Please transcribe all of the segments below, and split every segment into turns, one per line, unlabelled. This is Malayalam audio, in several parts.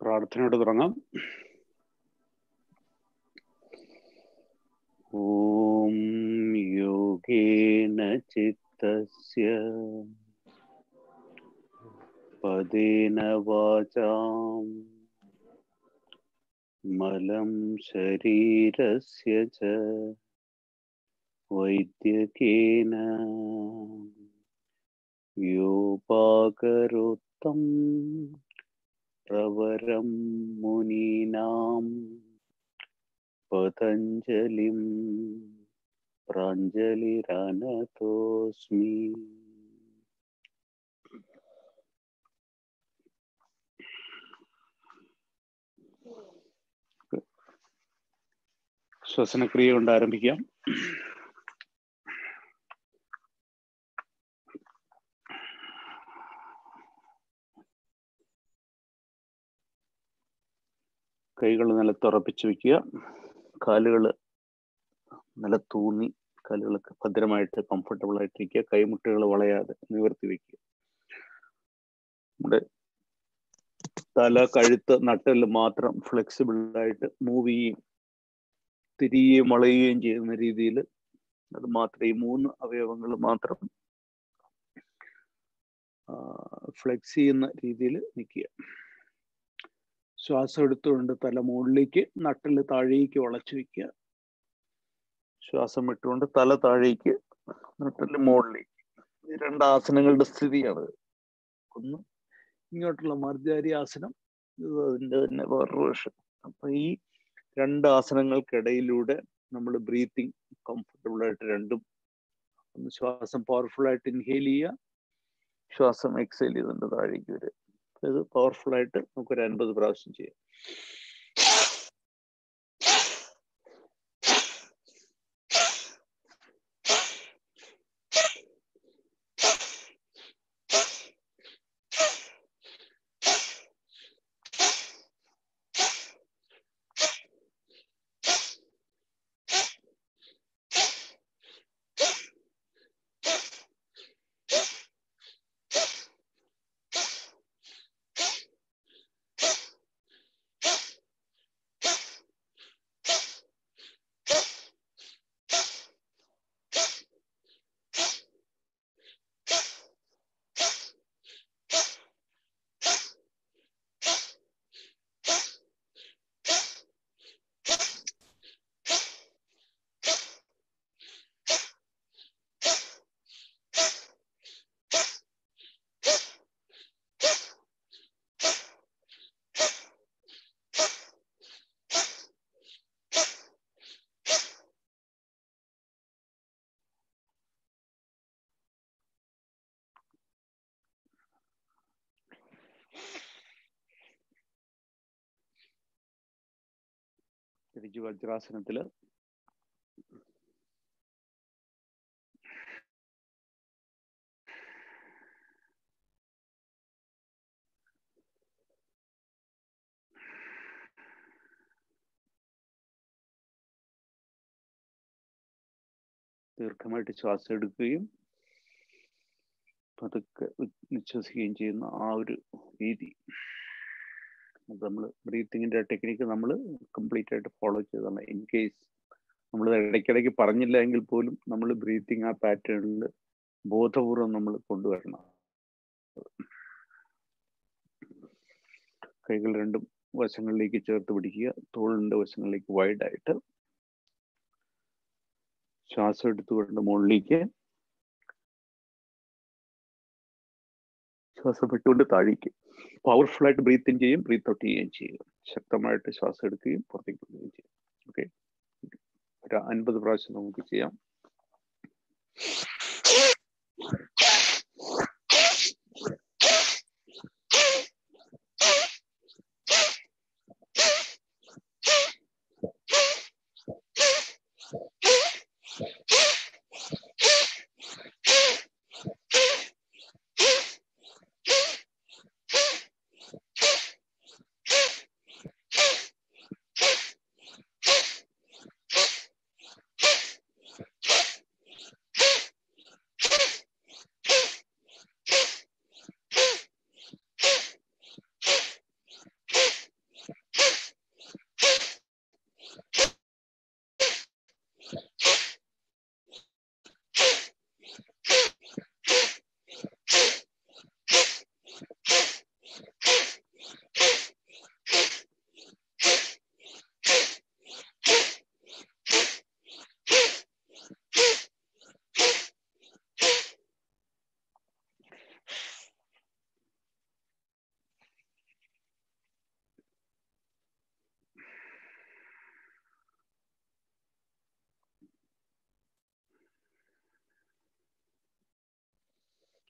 പ്രാർത്ഥനയോട് തുടങ്ങാം. ഓം യോഗേന ചിത്തസ്യ. പദേന വാചാം. മലം ശരീരസ്യ ച. വൈദ്യകേന. യോപാകരോത്തം. പ്രവരം മുനീനാം പതഞ്ജലിം പ്രാഞ്ജലിരനതോസ്മി ശ്വസനക്രിയ കൊണ്ട് ആരംഭിക്കാം. കൈകൾ നിലത്തുറപ്പിച്ച് വെക്കുക. കാലുകൾ നിലത്തൂന്നി കാലുകളൊക്കെ ഭദ്രമായിട്ട് കംഫർട്ടബിൾ ആയിട്ടിരിക്കുക. കൈമുട്ടുകൾ വളയാതെ നിവർത്തി വെക്കുക. നമ്മുടെ തല കഴുത്ത് നട്ടൽ മാത്രം ഫ്ലെക്സിബിൾ ആയിട്ട് മൂവ് ചെയ്യും തിരിയുകയും വളയുകയും ചെയ്യുന്ന രീതിയിൽ അത് മാത്രം ഈ മൂന്ന് അവയവങ്ങൾ മാത്രം ഫ്ലെക്സ് ചെയ്യുന്ന രീതിയിൽ നിൽക്കുക. ശ്വാസം എടുത്തുകൊണ്ട് തല മുകളിലേക്ക് നട്ടിൽ താഴേക്ക് വളച്ചു വെക്കുക ശ്വാസം വിട്ടുകൊണ്ട് തല താഴേക്ക് നട്ടിൽ മുകളിലേക്ക്. ഈ രണ്ട് ആസനങ്ങളുടെ സ്ഥിതിയാണ്. ഒന്ന് ഇങ്ങോട്ടുള്ള മർജാരി ആസനം ഇത് അതിന്റെ തന്നെ വേറൊരു വശം. അപ്പൊ ഈ രണ്ട് ആസനങ്ങൾക്കിടയിലൂടെ നമ്മൾ ബ്രീത്തിങ് കംഫർട്ടബിൾ ആയിട്ട് രണ്ടും ഒന്ന് ശ്വാസം പവർഫുൾ ആയിട്ട് ഇൻഹേൽ ചെയ്യുക ശ്വാസം എക്സൈൽ ചെയ്തുകൊണ്ട് താഴേക്ക് വരിക. ഇത് ആയിട്ട് നമുക്കൊരു അൻപത് പ്രാവശ്യം ചെയ്യാം. തിരിച്ചു വജ്രാസനത്തിൽ. ദീർഘമായിട്ട് ശ്വാസം എടുക്കുകയും പതുക്കെ നിശ്വസിക്കുകയും ചെയ്യുന്ന ആ ഒരു രീതി. നമ്മൾ ബ്രീത്തിങ്ങിന്റെ ടെക്നിക്ക് നമ്മൾ കംപ്ലീറ്റ് ആയിട്ട് ഫോളോ ചെയ്താണ് ഇൻ കേസ് നമ്മൾ ഇടയ്ക്കിടയ്ക്ക് പറഞ്ഞില്ല എങ്കിൽ പോലും നമ്മൾ ബ്രീത്തിങ് ആ പാറ്റേണിൽ ബോധപൂർവം നമ്മൾ കൊണ്ടുവരണം. കൈകൾ രണ്ടും വശങ്ങളിലേക്ക് ചേർത്ത് പിടിക്കുക. തോളിന്റെ വശങ്ങളിലേക്ക് വൈഡായിട്ട് ശ്വാസം എടുത്തുകൊണ്ട് മുകളിലേക്ക് ശ്വാസം വിട്ടുകൊണ്ട് താഴേക്ക്. പവർഫുൾ ആയിട്ട് ബ്രീത്ത് ഇൻ ചെയ്യും ബ്രീത്ത് ഔട്ട് ചെയ്യുകയും ചെയ്യുക ശക്തമായിട്ട് ശ്വാസം എടുക്കുകയും പുറത്തേക്ക് വിടുകയും ചെയ്യും. ഓക്കെ ഒരു അൻപത് പ്രാവശ്യം നമുക്ക് ചെയ്യാം.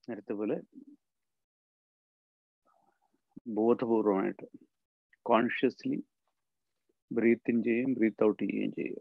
നേരത്തെ പോലെ ബോധപൂർവമായിട്ട് കോൺഷ്യസ്ലി ബ്രീത്ത് ഇൻ ചെയ്യുകയും ബ്രീത്ത് ഔട്ട് ചെയ്യുകയും ചെയ്യുക.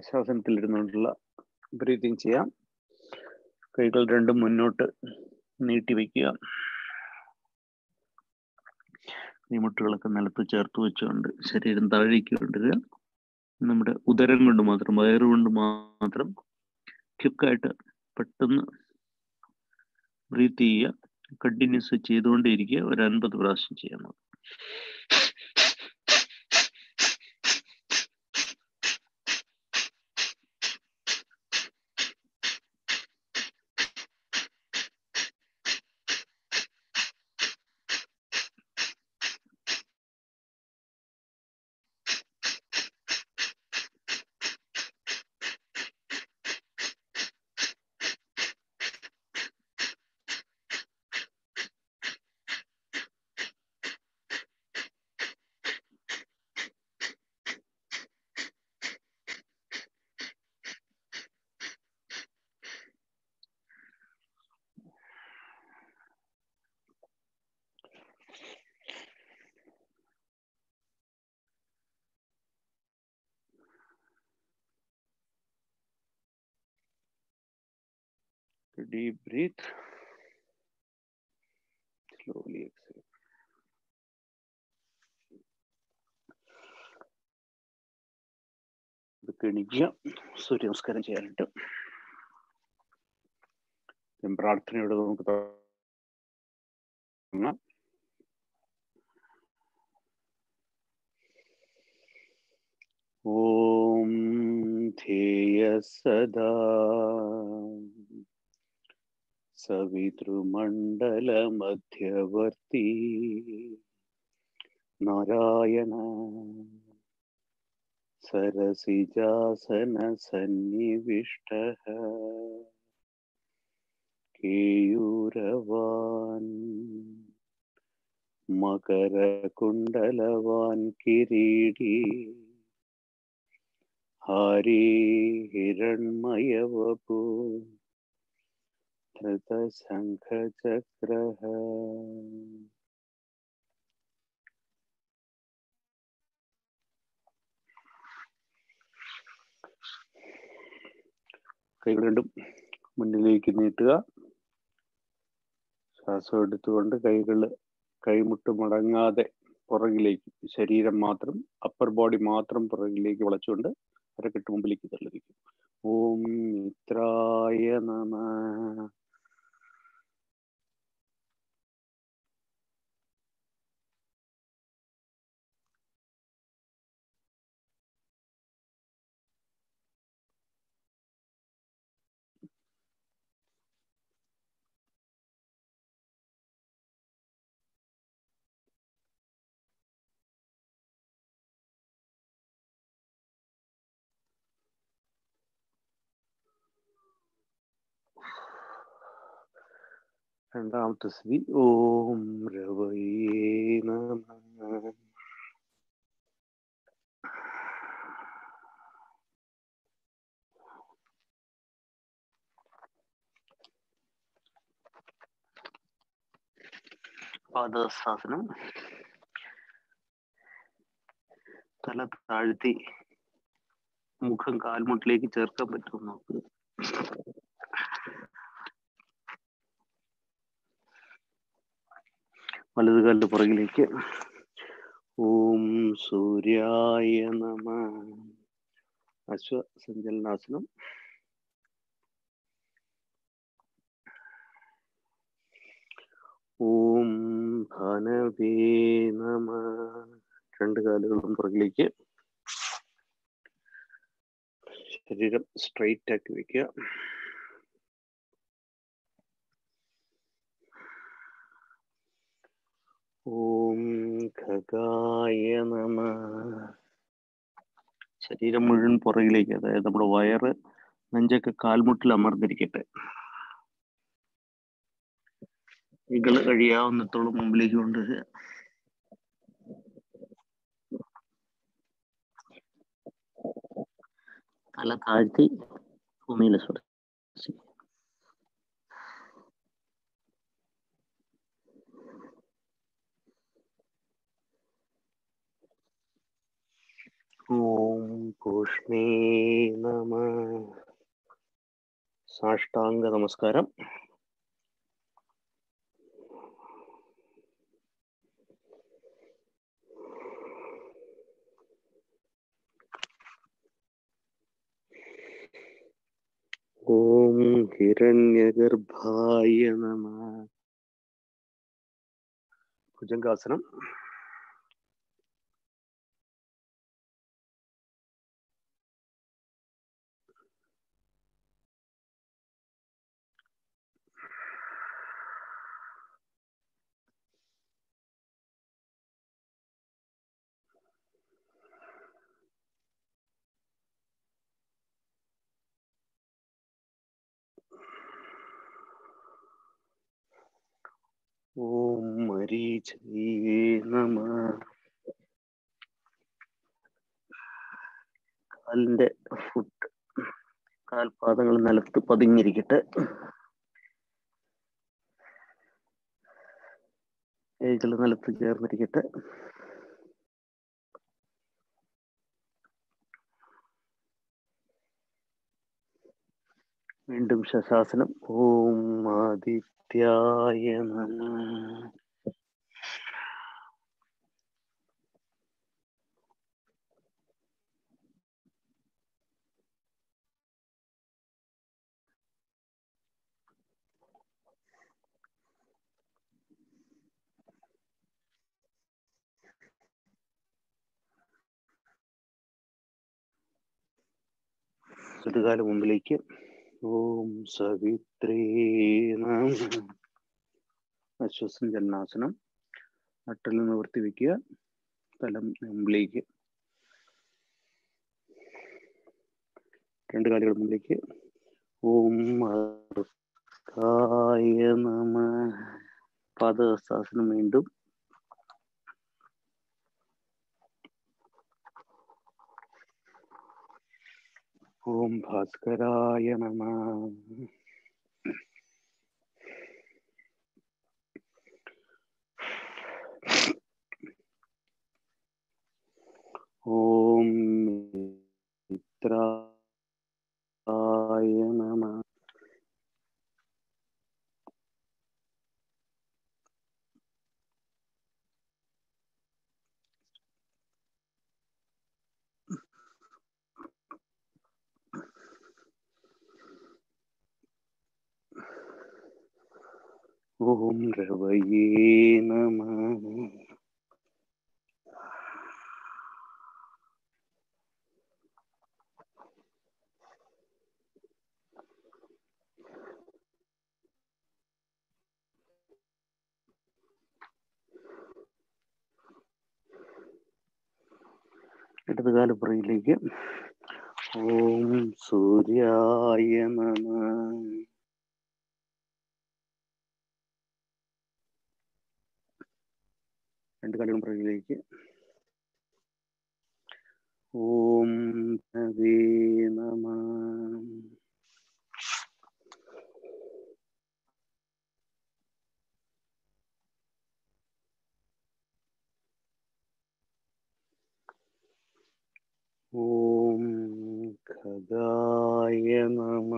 ശാസനത്തിലിരുന്നുകൊണ്ടുള്ള ബ്രീതിങ് ചെയ്യാം. കൈകൾ രണ്ടും മുന്നോട്ട് നീട്ടി വയ്ക്കുക. നീമുട്ടുകളൊക്കെ നിലത്ത് ചേർത്ത് വെച്ചുകൊണ്ട് ശരീരം താഴേക്ക് കൊണ്ടുവരിക. നമ്മുടെ ഉദരം കൊണ്ട് മാത്രം വയറ് കൊണ്ട് മാത്രം ക്യുക്കായിട്ട് പെട്ടെന്ന് ബ്രീത്ത് ചെയ്യുക. കണ്ടിന്യൂസ് ചെയ്തുകൊണ്ടേയിരിക്കുക. ഒരു അൻപത് പ്രാവശ്യം ചെയ്യാൻ deep breath. Slowly exhale. എണീക്കുക സൂര്യ നമസ്കാരം ചെയ്യാനായിട്ട് പ്രാർത്ഥനയോടെ നമുക്ക് ഓം ധേയ സദാ सवितृमंडल मध्यवर्ती नारायण सरसिजासनसन्निविष्टः। केयूरवान् मकरकुण्डलवान् किरीटी। हरि हिरण्मयवपु धृतशङ्खचक्रः കൈകൾ രണ്ടും മുന്നിലേക്ക് നീട്ടുക ശ്വാസം എടുത്തുകൊണ്ട് കൈകൾ കൈമുട്ട് മടങ്ങാതെ പുറകിലേക്ക് ശരീരം മാത്രം അപ്പർ ബോഡി മാത്രം പുറകിലേക്ക് വളച്ചുകൊണ്ട് അരക്കെട്ട് മുമ്പിലേക്ക് തള്ളിരിക്കും ഓം മിത്രായ നമ രണ്ടാമത്തെ സ്ഥിതി ഓം രവയേ നമ. പാദസാസനം. തല താഴ്ത്തി മുഖം കാൽമുട്ടിലേക്ക് ചേർക്കാൻ പറ്റുമോ നോക്കുക വലത് കാലിന്റെ പുറകിലേക്ക്. ഓം സൂര്യായ നമ. അശ്വസഞ്ചലനാസനം. ഓം ധനവേ നമ. രണ്ട് കാലുകളും പുറകിലേക്ക്. ശരീരം സ്ട്രെയിറ്റ് ആക്കി വെക്കുക. ഓം ഖഗായ നമ. ശരീരം മുഴുവൻ പുറകിലേക്ക് അതായത് നമ്മുടെ വയറ് നെഞ്ചൊക്കെ കാൽമുട്ടിൽ അമർന്നിരിക്കട്ടെ. ഇകൾ കഴിയാവുന്നിടത്തോളം മുമ്പിലേക്ക് കൊണ്ടുവരിക. തല താഴ്ത്തി ഭൂമിയിൽ സ്പർശിക്കുക ഓം പൂഷ്ണേ നമ സാഷ്ടാംഗ നമസ്കാരം ഓം ഹിരണ്യഗർഭായ നമ ഭുജംഗാസനം ഓം മരീചേ നമ. കാലിന്റെ ഫുട്ട് കാൽപാദങ്ങൾ നിലത്ത് പതിഞ്ഞിരിക്കട്ടെ കൈകൾ നിലത്ത് ചേർന്നിരിക്കട്ടെ. വീണ്ടും ശശാസനം ഓം ആദിത്യായ നമ. മുമ്പിലേക്ക് ഓം സവിത്രേ അശ്വസൻ ജലനാസനം നട്ടിൽ നിവർത്തി വയ്ക്കുക തലം മുമ്പിലേക്ക്. രണ്ട് കാലുകൾ മുമ്പിലേക്ക്. ഓം കായ നമ. പാദഹസ്താസനം വീണ്ടും. ഓം ഭാസ്കരായ നമ ഓം മിത്രായ നമ ഓം രവയേ നമ. ഇടതുകാല പുറയിലേക്ക് ഓം സൂര്യായ നമ. രണ്ട് കാലുകളും പുറകിലേക്ക് ഓം നവേ നമ ഓം ഖഗായ നമ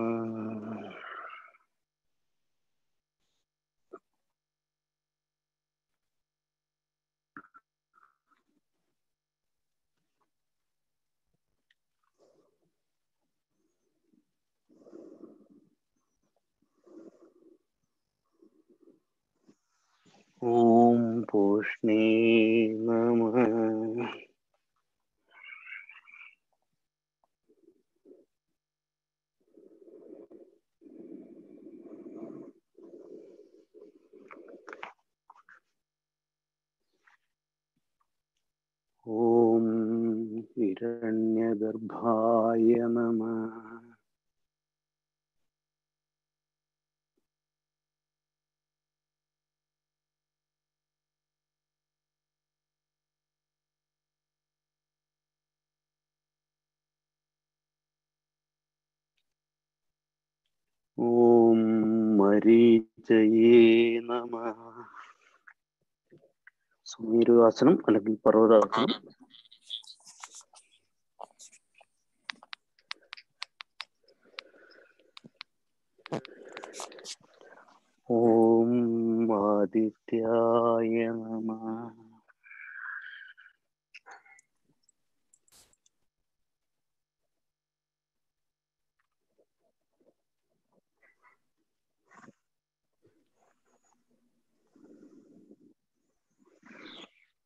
ഓം പൂഷ്ണേ നമ ഓം ഹിരണ്യഗർഭായ നമ ഓം മരീചയേ സുമേരുവാസനം അല്ലെങ്കിൽ പർവതാസനം ഓം ആദിത്യായ നമ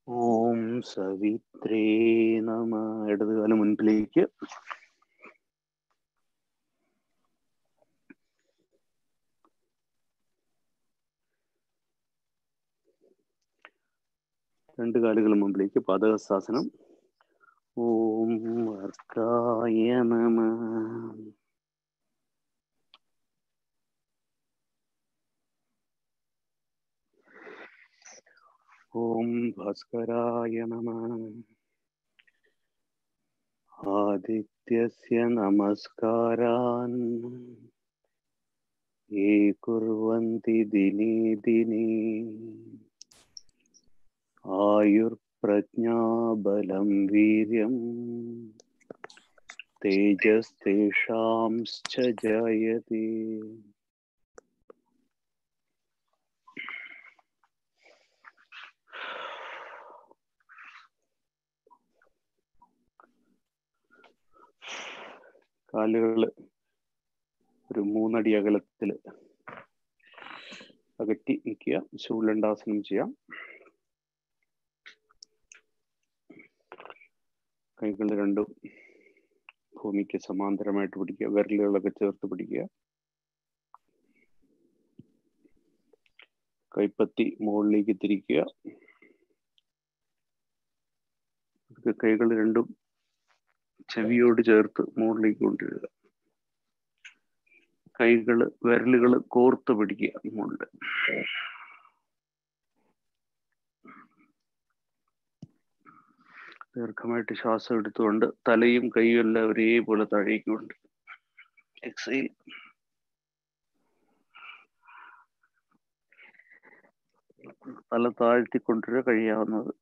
ഓം സവിത്രേ നമ ഇടതുകാലം മുൻപിലേക്ക്. രണ്ട് കാലുകൾ മുമ്പിലേക്ക് പാതകസാസനം ഓം വർക്കായ നമ. ॐ भास्कराय नमः। आदित्यस्य नमस्कारान्। ये कुर्वन्ति दिने दिने। आयुर्प्रज्ञाबलं वीर्यम् तेजस्तेषांश्च जायते। കാലുകൾ ഒരു മൂന്നടി അകലത്തിൽ അകറ്റി നിൽക്കുക ശൂലണ്ടാസനം ചെയ്യാം. കൈകൾ രണ്ടും ഭൂമിക്ക് സമാന്തരമായിട്ട് പിടിക്കുക. വിരലുകളൊക്കെ ചേർത്ത് പിടിക്കുക. കൈപ്പത്തി മുകളിലേക്ക് തിരിക്കുക. കൈകൾ രണ്ടും ചെവിയോട് ചേർത്ത് മുകളിലേക്ക് കൊണ്ടുവരിക. കൈകൾ വിരലുകൾ കോർത്ത് പിടിക്കുക മുകളിൽ ദീർഘമായിട്ട് ശ്വാസം എടുത്തുകൊണ്ട് തലയും കൈയും എല്ലാം ഒരേപോലെ താഴേക്കുണ്ട് എക്സൈൽ തല താഴ്ത്തിക്കൊണ്ടുവരിക കഴിയാവുന്നത്.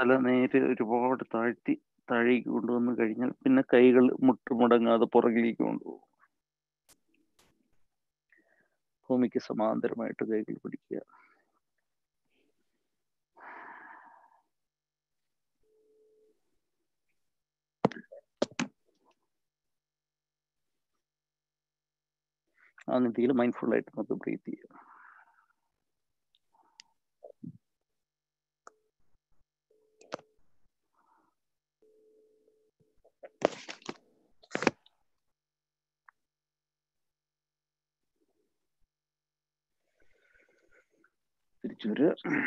തല നേരെ ഒരുപാട് താഴ്ത്തി താഴേക്ക് കൊണ്ടുവന്ന് കഴിഞ്ഞാൽ പിന്നെ കൈകൾ മുട്ടുമുടങ്ങാതെ പുറകിലേക്ക് കൊണ്ടുപോകും. ഭൂമിക്ക് സമാന്തരമായിട്ട് കൈകൾ പിടിക്കുക. ആ നിധിയിൽ മൈൻഡ്ഫുൾ ആയിട്ട് നമുക്ക് ബ്രീത്ത് ചെയ്യുക. തിരിച്ചു വരിക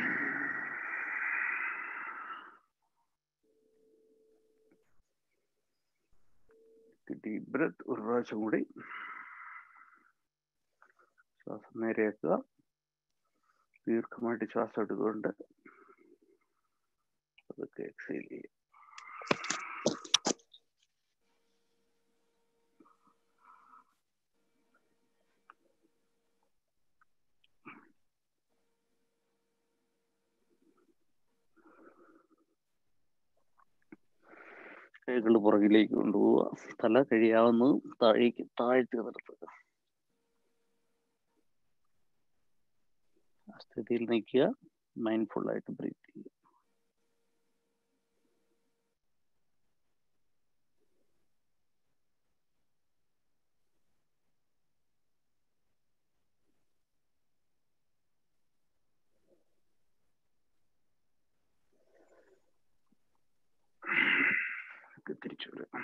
ഡീപ് ബ്രത്ത് ഒരു പ്രാവശ്യം കൂടി. ശ്വാസം നേരെയാക്കുക ദീർഘമായിട്ട് ശ്വാസം എടുത്തുകൊണ്ട് അതൊക്കെ എക്സൈൽ ചെയ്യുക കൈകൾ പുറകിലേക്ക് കൊണ്ടുപോവുക. തല കഴിയാവുന്നതും താഴേക്ക് താഴ്ത്തി നിർത്തുക. സ്ഥിതിയിൽ നിൽക്കുക. മൈൻഡ്ഫുൾ ആയിട്ട് ബ്രീത്ത് ചെയ്യുക തിരിച്ചു വരിക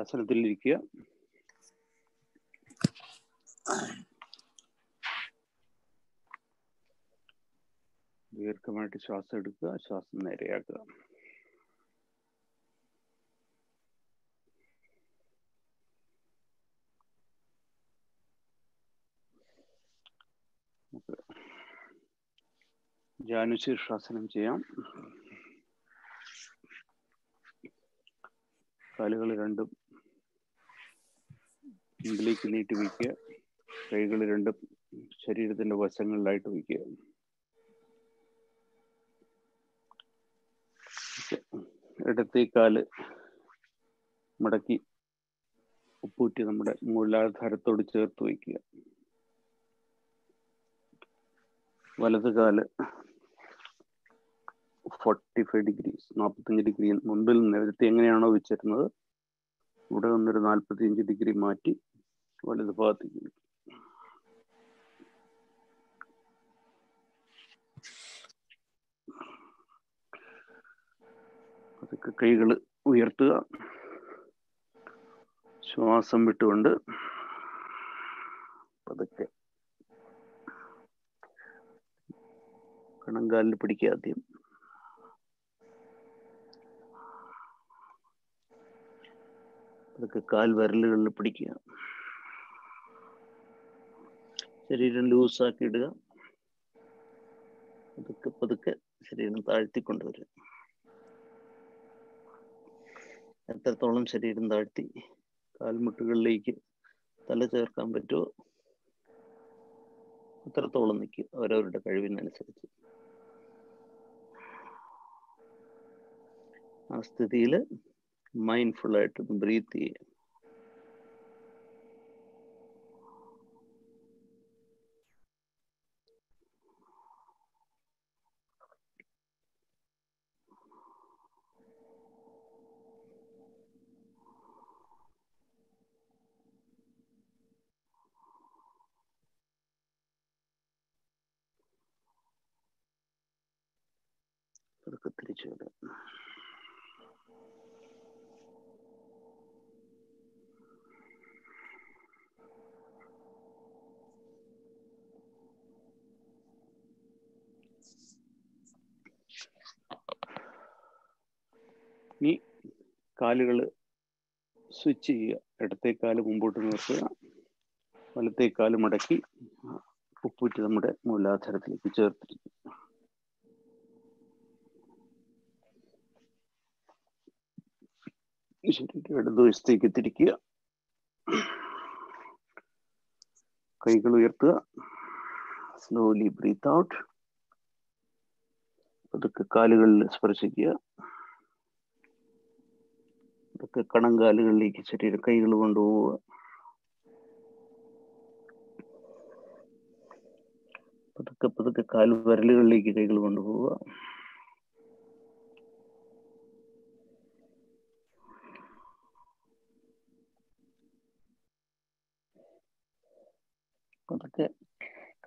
ഭദ്രാസനത്തിലിരിക്കുക ദീർഘമായിട്ട് ശ്വാസം എടുക്കുക ശ്വാസം നേരെയാക്കുക. ജാനുശീർഷാസനം ചെയ്യാം. കാലുകൾ രണ്ടും മുമ്പിലേക്ക് നീട്ടി വയ്ക്കുക. കൈകൾ രണ്ടും ശരീരത്തിന്റെ വശങ്ങളിലായിട്ട് വയ്ക്കുക. ഇടത്തേ കാൽ മടക്കി ഉപ്പൂറ്റി നമ്മുടെ മൂലാധാരത്തോട് ചേർത്ത് വയ്ക്കുക. വലത് കാൽ ഫോർട്ടി ഫൈവ് ഡിഗ്രീസ് നാൽപ്പത്തഞ്ച് ഡിഗ്രി മുൻപിൽ നേരത്തെ എങ്ങനെയാണോ വെച്ചിരുന്നത് ഇവിടെ നിന്നൊരു നാൽപ്പത്തിയഞ്ച് ഡിഗ്രി മാറ്റി വലത് വെക്കുക. അതൊക്കെ കൈകൾ ഉയർത്തുക. ശ്വാസം വിട്ടുകൊണ്ട് പതുക്കെ. കണങ്കാലിൽ പിടിക്കുക ആദ്യം. പതുക്കെ കാൽ വിരലുകളിൽ പിടിക്കുക. ശരീരം ലൂസാക്കി ഇടുക. പതുക്കെ പതുക്കെ ശരീരം താഴ്ത്തിക്കൊണ്ടുവരിക. എത്രത്തോളം ശരീരം താഴ്ത്തി കാൽമുട്ടുകളിലേക്ക് തല ചേർക്കാൻ പറ്റുമോ അത്രത്തോളം നിൽക്കുക ഓരോരുടെ കഴിവിനനുസരിച്ച്. ആ സ്ഥിതിയിൽ മൈൻഡ്ഫുൾ ആയിട്ട് ബ്രീത്ത് ചെയ്യുക. തിരിച്ചു ഇനി കാലുകൾ സ്വിച്ച് ചെയ്യുക. ഇടത്തെ കാൽ മുമ്പോട്ട് നിർത്തുക. വലത്തെ കാൽ മടക്കി ഉപ്പൂറ്റി നമ്മുടെ മൂലാധാരത്തിലേക്ക് ശരീരം ഇടതുവശത്തേക്ക് തിരിക്കുക കൈകൾ ഉയർത്തുക. സ്ലോലി ബ്രീത്ത് ഔട്ട് പതുക്കെ കാലുകളിൽ സ്പർശിക്കുക. പതുക്കെ കണങ്കാലുകളിലേക്ക് ശരീരം കൈകൾ കൊണ്ടുപോവുക. പതുക്കെ പതുക്കെ കാൽ വിരലുകളിലേക്ക് കൈകൾ കൊണ്ടുപോവുക പതുക്കെ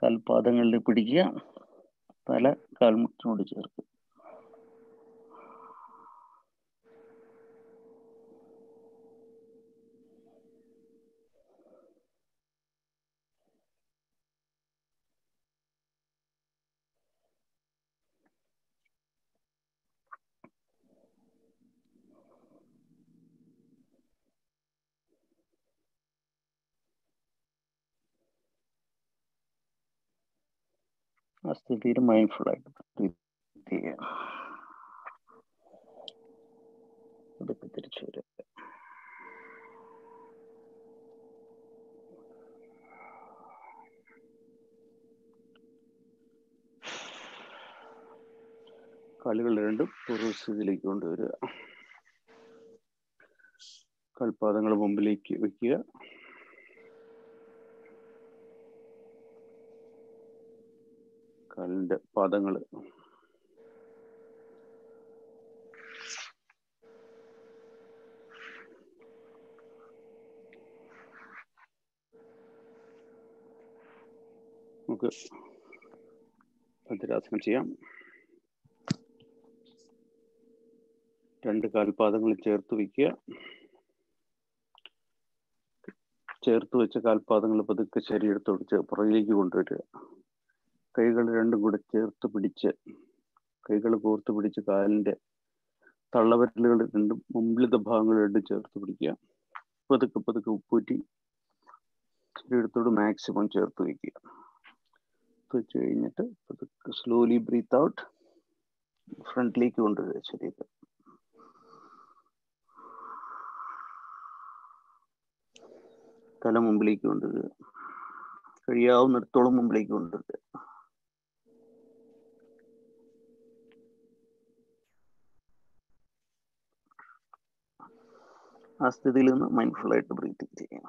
കാൽപാദങ്ങളിൽ പിടിക്കുക തല കാൽമുട്ടിനോട് ചേർക്കുക. സ്ഥിതിയിൽ മൈൻഡ്ഫുൾ ആയിട്ട് ചെയ്യുക തിരിച്ചു വരും കാലുകൾ രണ്ടും പൂർവസ്ഥിതിയിലേക്ക് കൊണ്ടുവരിക. കൽപാദങ്ങൾ മുമ്പിലേക്ക് വെക്കുക കാലിന്റെ പാദങ്ങൾ നമുക്ക് ഭദ്രാസനം ചെയ്യാം. രണ്ട് കാൽപാദങ്ങൾ ചേർത്ത് വയ്ക്കുക. ചേർത്ത് വെച്ച കാൽപാദങ്ങൾ പതുക്കെ ശരീരത്തോട് പുറകിലേക്ക് കൊണ്ടുവരിക. കൈകൾ രണ്ടും കൂടെ ചേർത്ത് പിടിച്ച് കൈകൾ കോർത്ത് പിടിച്ച് കാലിന്റെ തള്ളവരലുകൾ രണ്ടും മുമ്പിലത്തെ ഭാഗങ്ങൾ രണ്ടും ചേർത്ത് പിടിക്കുക. പതുക്കെ പതുക്കെ ഉപ്പൂറ്റി ശരീരത്തോട് മാക്സിമം ചേർത്ത് വയ്ക്കുക. വെച്ച് കഴിഞ്ഞിട്ട് പതുക്കെ സ്ലോലി ബ്രീത്ത് ഔട്ട് ഫ്രണ്ടിലേക്ക് കൊണ്ടുവരിക ശരീരം. തല മുമ്പിലേക്ക് കൊണ്ടുവരിക. കഴിയാവുന്നിടത്തോളം മുമ്പിലേക്ക് കൊണ്ടുവരിക. ആ സ്ഥിതിയിൽ നിന്ന് മൈൻഡ്ഫുള്ളായിട്ട് ബ്രീത്തിങ് ചെയ്യാം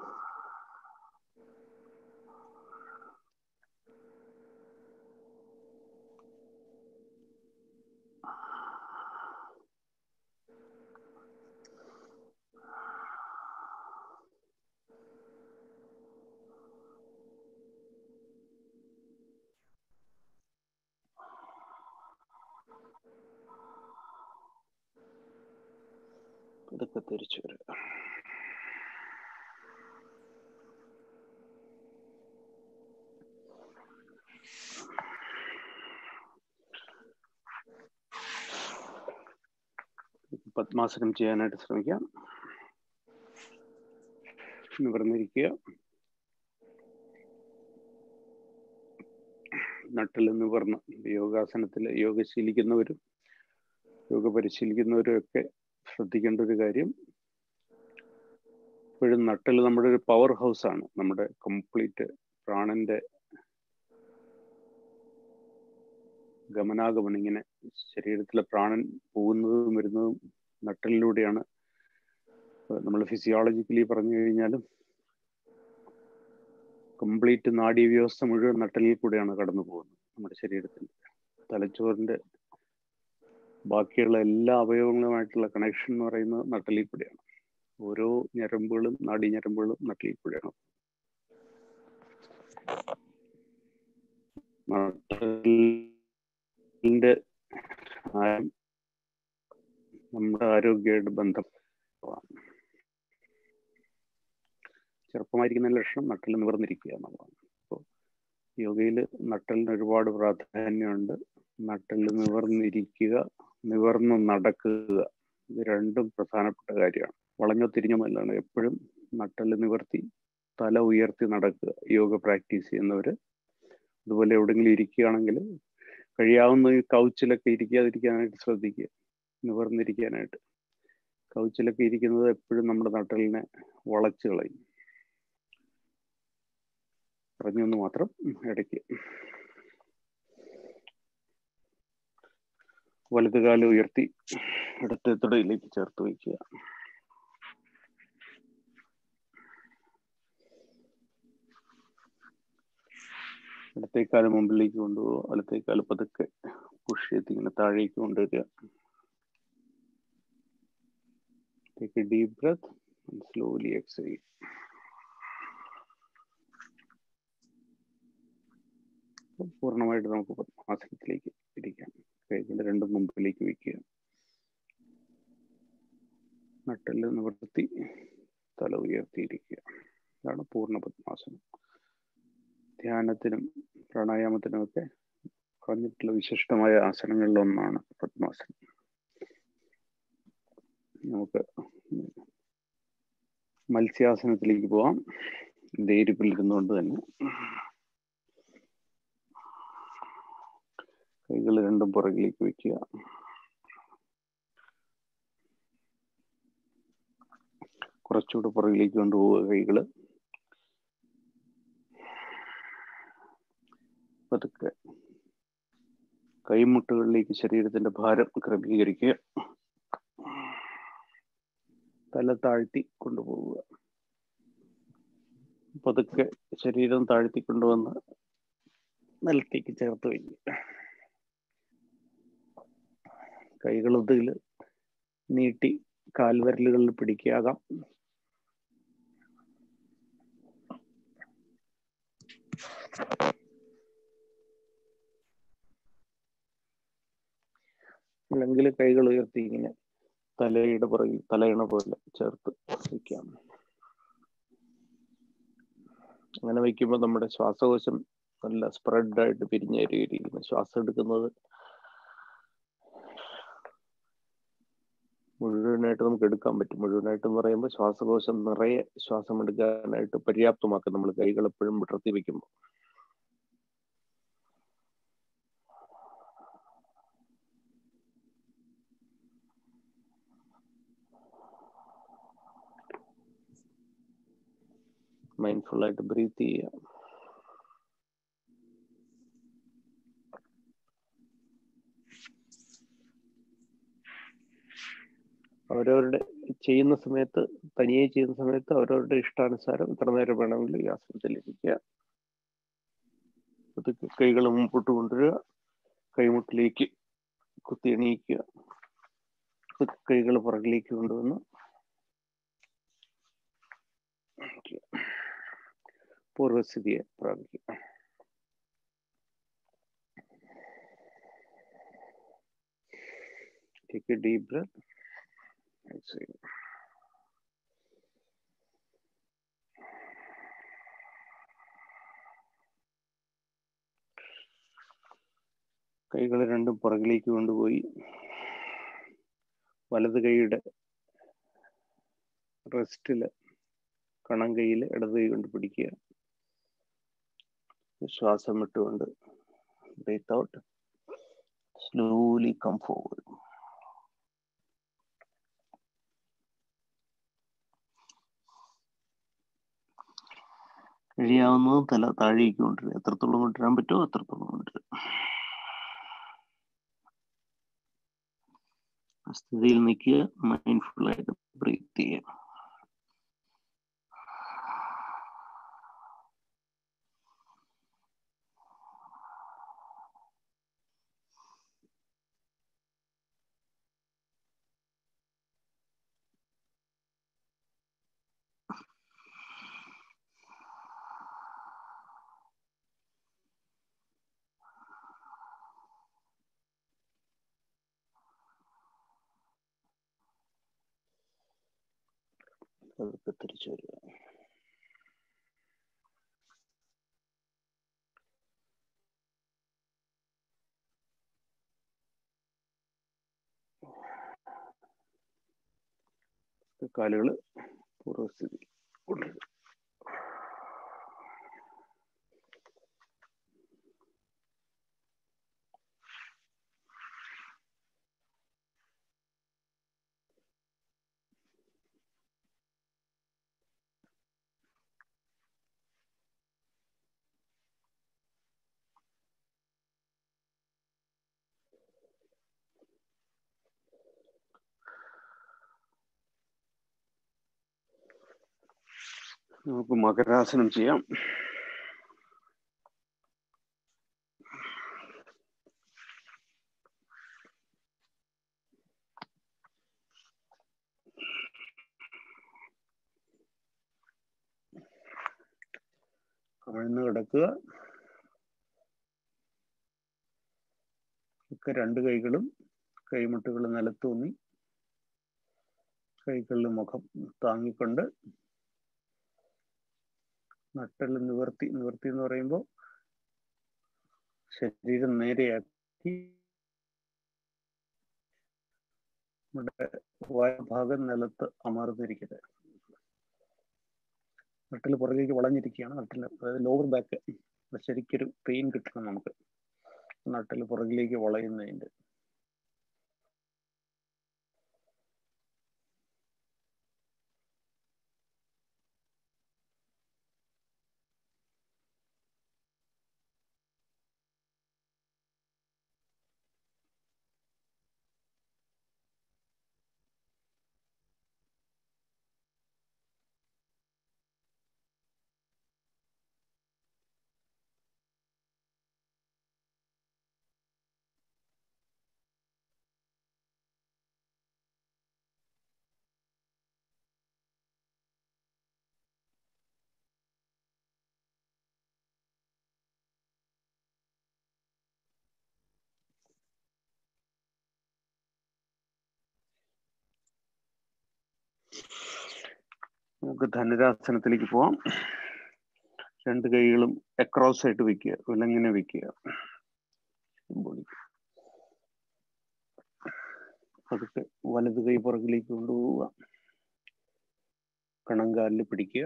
ഇതൊക്കെ തിരിച്ചു വരിക പത്മാസനം ചെയ്യാനായിട്ട് ശ്രമിക്കാം. നിവർന്നിരിക്കുക നട്ടിൽ നിവർന്ന് യോഗാസനത്തിൽ യോഗ ശീലിക്കുന്നവരും യോഗ പരിശീലിക്കുന്നവരും ഒക്കെ ശ്രദ്ധിക്കേണ്ട ഒരു കാര്യം. ഇപ്പോഴും നട്ടിൽ നമ്മുടെ ഒരു പവർ ഹൗസ് ആണ്. നമ്മുടെ കംപ്ലീറ്റ് പ്രാണന്റെ ഗമനാഗമനം. ഇങ്ങനെ ശരീരത്തിലെ പ്രാണൻ പോകുന്നതും വരുന്നതും നട്ടലിലൂടെയാണ്. നമ്മൾ ഫിസിയോളജിക്കലി പറഞ്ഞു കഴിഞ്ഞാലും കംപ്ലീറ്റ് നാഡീവ്യവസ്ഥ മുഴുവൻ നട്ടലിൽ കൂടെയാണ് കടന്നു പോകുന്നത് നമ്മുടെ ശരീരത്തിൽ തലച്ചോറിന്റെ ബാക്കിയുള്ള എല്ലാ അവയവങ്ങളുമായിട്ടുള്ള കണക്ഷൻ എന്ന് പറയുന്നത് നട്ടലിൽ കൂടെയാണ്. ഓരോ ഞരമ്പുകളും നാഡി ഞരമ്പുകളും നട്ടലിൽ കൂടെയാണ്. നട്ടലിന്റെ നമ്മുടെ ആരോഗ്യമായിട്ട് ബന്ധം ചെറുപ്പമായിരിക്കുന്ന ലക്ഷണം നട്ടൽ നിവർന്നിരിക്കുക എന്നുള്ളതാണ്. അപ്പോൾ യോഗയിൽ നട്ടലിന് ഒരുപാട് പ്രാധാന്യമുണ്ട്. നട്ടൽ നിവർന്നിരിക്കുക നിവർന്ന് നടക്കുക ഇത് രണ്ടും പ്രധാനപ്പെട്ട കാര്യമാണ്. വളഞ്ഞോ തിരിഞ്ഞുമല്ലാണ് എപ്പോഴും നട്ടൽ നിവർത്തി തല ഉയർത്തി നടക്കുക യോഗ പ്രാക്ടീസ് ചെയ്യുന്നവർ അതുപോലെ എവിടെയെങ്കിലും ഇരിക്കുകയാണെങ്കിൽ കഴിയാവുന്ന കൗച്ചിലൊക്കെ ഇരിക്കാതിരിക്കാനായിട്ട് ശ്രദ്ധിക്കുക. നിവർന്നിരിക്കാനായിട്ട്. കൗച്ചിലൊക്കെ ഇരിക്കുന്നത് എപ്പോഴും നമ്മുടെ നട്ടലിനെ വളച്ചു കളയും. പറഞ്ഞൊന്ന് മാത്രം ഇടയ്ക്ക്. വലുത് കാലം ഉയർത്തി ഇടത്തെ തുടയിലേക്ക് ചേർത്ത് വയ്ക്കുക. ഇടത്തേക്കാലം മുമ്പിലേക്ക് കൊണ്ടുപോകുക വലത്തേക്കാലം പതുക്കെ പുഷ് ഇങ്ങനെ താഴേക്ക് കൊണ്ടുവരിക. Take a deep breath and slowly exhale. പൂർണമായിട്ട് നമുക്ക് പത്മാസനത്തിലേക്ക് ഇരിക്കാം. കൈകൾ രണ്ടും മുമ്പിലേക്ക് വയ്ക്കുക. നട്ടെല്ല് നിവർത്തി തല ഉയർത്തിയിരിക്കുക. ഇതാണ് പൂർണ പത്മാസനം. ധ്യാനത്തിനും പ്രാണായാമത്തിനും ഒക്കെ പറഞ്ഞിട്ടുള്ള വിശിഷ്ടമായ ആസനങ്ങളിലൊന്നാണ് പത്മാസനം. നമുക്ക് മത്സ്യാസനത്തിലേക്ക് പോവാം. ധൈര്യപ്പിലിരുന്നുകൊണ്ട് തന്നെ. കൈകൾ രണ്ടും പുറകിലേക്ക് വെക്കുക കുറച്ചുകൂടെ പുറകിലേക്ക് കൊണ്ടുപോവുക കൈകൾ പതുക്കെ. കൈമുട്ടുകളിലേക്ക് ശരീരത്തിന്റെ ഭാരം ക്രമീകരിക്കുക. തല താഴ്ത്തി കൊണ്ടുപോവുക. പതുക്കെ ശരീരം താഴ്ത്തി കൊണ്ടുവന്ന് നിലത്തേക്ക് ചേർത്ത് വയ്ക്കുക. കൈകൾ ഒതുകിൽ നീട്ടി കാൽവിരലുകളിൽ പിടിക്കാകാം അല്ലെങ്കിൽ കൈകൾ ഉയർത്തി ഇങ്ങനെ തലയുടെ പുറകിൽ തലയിണ പോലെ ചേർത്ത് വയ്ക്കാം. അങ്ങനെ വയ്ക്കുമ്പോൾ നമ്മുടെ ശ്വാസകോശം നല്ല സ്പ്രെഡ് ആയിട്ട് പിരിഞ്ഞേരിയിരിക്കുന്നു ശ്വാസം എടുക്കുന്നത് മുഴുവനായിട്ട് നമുക്ക് എടുക്കാൻ പറ്റും. മുഴുവനായിട്ട് എന്ന് പറയുമ്പോൾ ശ്വാസകോശം നിറയെ ശ്വാസം എടുക്കാനായിട്ട് പര്യാപ്തമാക്കും. നമ്മൾ കൈകൾ എപ്പോഴും വിടർത്തി വെക്കുമ്പോൾ മൈൻഡ്ഫുൾ ആയിട്ട് ബ്രീത്ത് ചെയ്യുക അവരവരുടെ ചെയ്യുന്ന സമയത്ത് തനിയെ ചെയ്യുന്ന സമയത്ത് അവരവരുടെ ഇഷ്ടാനുസാരം ഇത്ര നേരം വേണമെങ്കിൽ ഈ ആസനത്തിലിരിക്കുക പതുക്കെ കൈകൾ മുമ്പോട്ട് കൊണ്ടുവരിക. കൈമുട്ടിലേക്ക് കുത്തി എണീക്കുക. കൈകൾ പുറകിലേക്ക് കൊണ്ടുവന്ന്. പൂർവസ്ഥിതിയെ പ്രാപിക്കും. Take a deep breath. കൈകൾ രണ്ടും പുറകിലേക്ക് കൊണ്ടുപോയി. വലത് കൈയുടെ റെസ്റ്റിൽ കണം കൈയിൽ ഇടത് കൈ കൊണ്ട് പിടിക്കുക. ശ്വാസം വിട്ടുകൊണ്ട് breathe out slowly come forward കഴിയാവുന്നത് തല താഴേക്ക് കൊണ്ടുവരിക. എത്രത്തോളം കൊണ്ടുവരാൻ പറ്റുമോ അത്രത്തോളം കൊണ്ടുവരിക. സ്ഥിതിയിൽ നിൽക്കുക മൈൻഡ്ഫുൾ ആയിട്ട് ബ്രീത്ത് ചെയ്യുക. അതൊക്കെ തിരിച്ചു വരിക കാലുകൾ പൂർവസ്ഥിതി കൊണ്ടുവരിക നമുക്ക് മകരാസനം ചെയ്യാം. കമിഴ്ന്ന് കിടക്കുക. ഒക്കെ രണ്ട് കൈകളും കൈമുട്ടുകൾ നിലത്തൂന്നി കൈകളിൽ മുഖം താങ്ങിക്കൊണ്ട് നട്ടെല്ല് നിവർത്തി നിവർത്തി എന്ന് പറയുമ്പോൾ ശരീരം നേരെയാക്കി നമ്മുടെ ഭാഗം നിലത്ത് അമർന്നിരിക്കട്ടെ. നട്ടിൽ പുറകിലേക്ക് വളഞ്ഞിരിക്കുകയാണ് നട്ടിൽ അതായത് ലോവർ ബാക്ക് ശരിക്കൊരു പെയിൻ കിട്ടണം നമുക്ക്. നട്ടിൽ പുറകിലേക്ക് വളയുന്നതിന്റെ. നമുക്ക് ധനുരാസനത്തിലേക്ക് പോവാം. രണ്ട് കൈകളും അക്രോസ് ആയിട്ട് വെക്കുക. വിലങ്ങനെ വെക്കുക. അതൊക്കെ വലത് കൈ പുറകിലേക്ക് കൊണ്ടുപോവുക. കണങ്കാലിൽ പിടിക്കുക.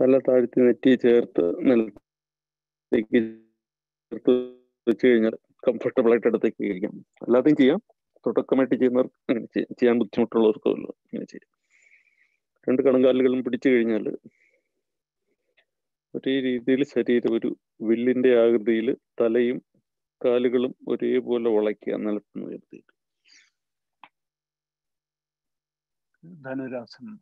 തല താഴ്ത്തി നെറ്റി ചേർത്ത് നിലത്തേക്ക് ചേർത്ത് വെച്ച് കഴിഞ്ഞാൽ കംഫർട്ടബിൾ ആയിട്ട് അടുത്തേക്ക് ഇരിക്കാം എല്ലാത്തെയും ചെയ്യാം തുടക്കമായിട്ട് ചെയ്യുന്നവർക്ക് ചെയ്യാൻ ബുദ്ധിമുട്ടുള്ളവർക്കുമല്ലോ അങ്ങനെ ചെയ്യാം. രണ്ട് കണങ്കാലുകളും പിടിച്ചു കഴിഞ്ഞാൽ ഒരേ രീതിയിൽ ശരീരം ഒരു വില്ലിന്റെ ആകൃതിയിൽ തലയും കാലുകളും ഒരേപോലെ വളയ്ക്കുക നിലത്തുനിന്ന് ഉയർത്തിയിട്ട് ധനുരാസനം.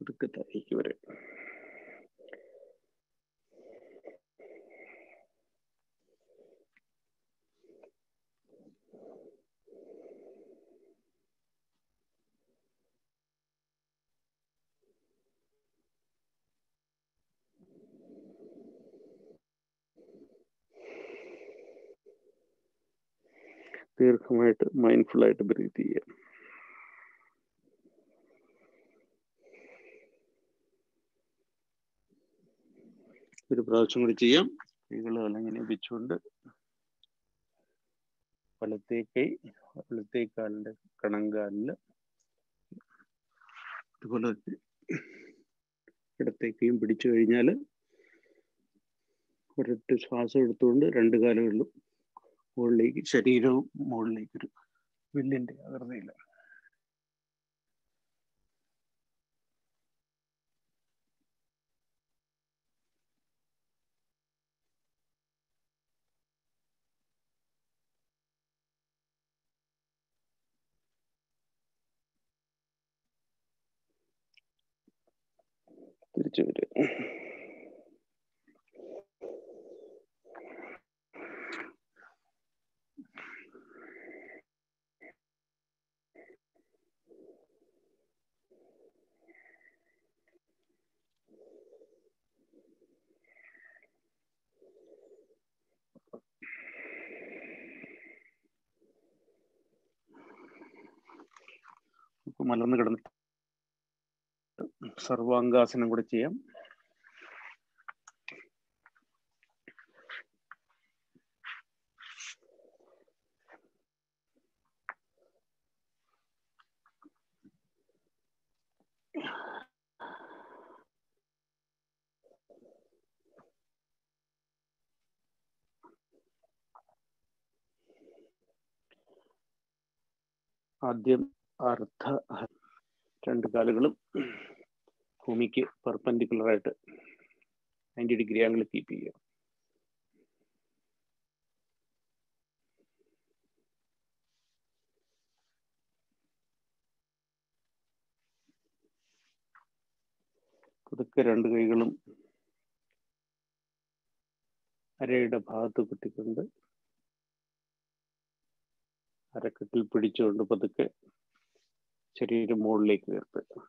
പതുക്കെ താഴേക്ക് വരെ. ദീർഘമായിട്ട് ആയിട്ട് ബ്രീത്ത് ചെയ്യുക. ഒരു പ്രാവശ്യം കൂടി ചെയ്യാം. കൈകൾ അങ്ങനെ വെച്ചുകൊണ്ട് വലത്തേ കൈ വലത്തേ കാലിന്റെ കണങ്കാലിൽ അതുപോലെ ഇടത്തേ കൈയും പിടിച്ചു കഴിഞ്ഞാൽ ഒരൊറ്റ ശ്വാസം എടുത്തുകൊണ്ട് രണ്ട് കാലുകളിലും മുകളിലേക്ക് ശരീരവും മുകളിലേക്ക് ഒരു വില്ലിന്റെ ആകൃതിയിൽ തിരിച്ചു വരിക മലർന്ന് കിടന്ന് സർവാംഗാസനം കൂടെ ചെയ്യാം. ആദ്യം അർദ്ധ രണ്ട് കാലുകളും ഭൂമിക്ക് പെർപെൻഡിക്കുലർ ആയിട്ട് നയന്റി ഡിഗ്രി ആംഗിൾ കീപ്പ് ചെയ്യുക. പതുക്കെ രണ്ട് കൈകളും അരയുടെ ഭാഗത്ത് കുത്തിക്കൊണ്ട് അരക്കെട്ടിൽ പിടിച്ചുകൊണ്ട് പതുക്കെ ശരീരം മുകളിലേക്ക് ഉയർത്തുക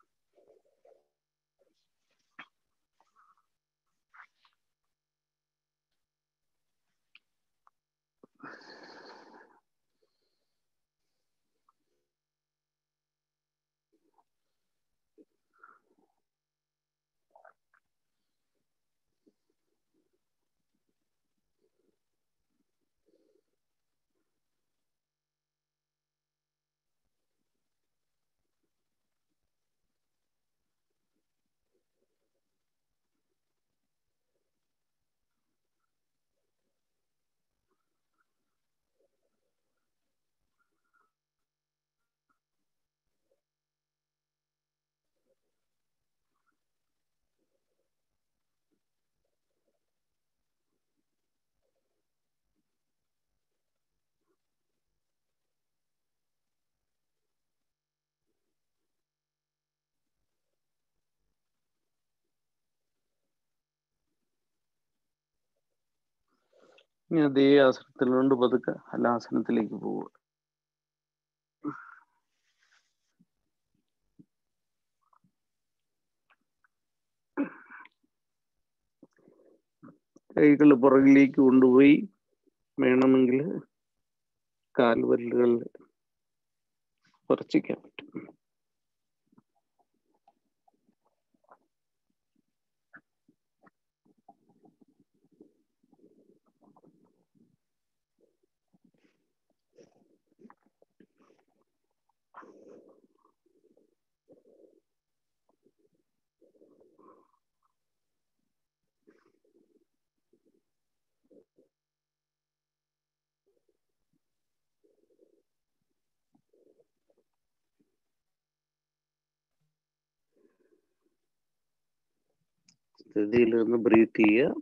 ഇനി അതേ ആസനത്തിൽ കൊണ്ട് പതുക്കെ ആസനത്തിലേക്ക് പോവുക. കൈകൾ പുറകിലേക്ക് കൊണ്ടുപോയി വേണമെങ്കിൽ കാൽവല്ലുകൾ കുറച്ചിക്കാൻ പറ്റും. സ്ഥിതിയിൽ നിന്ന് ബ്രീത്ത് ചെയ്യുക.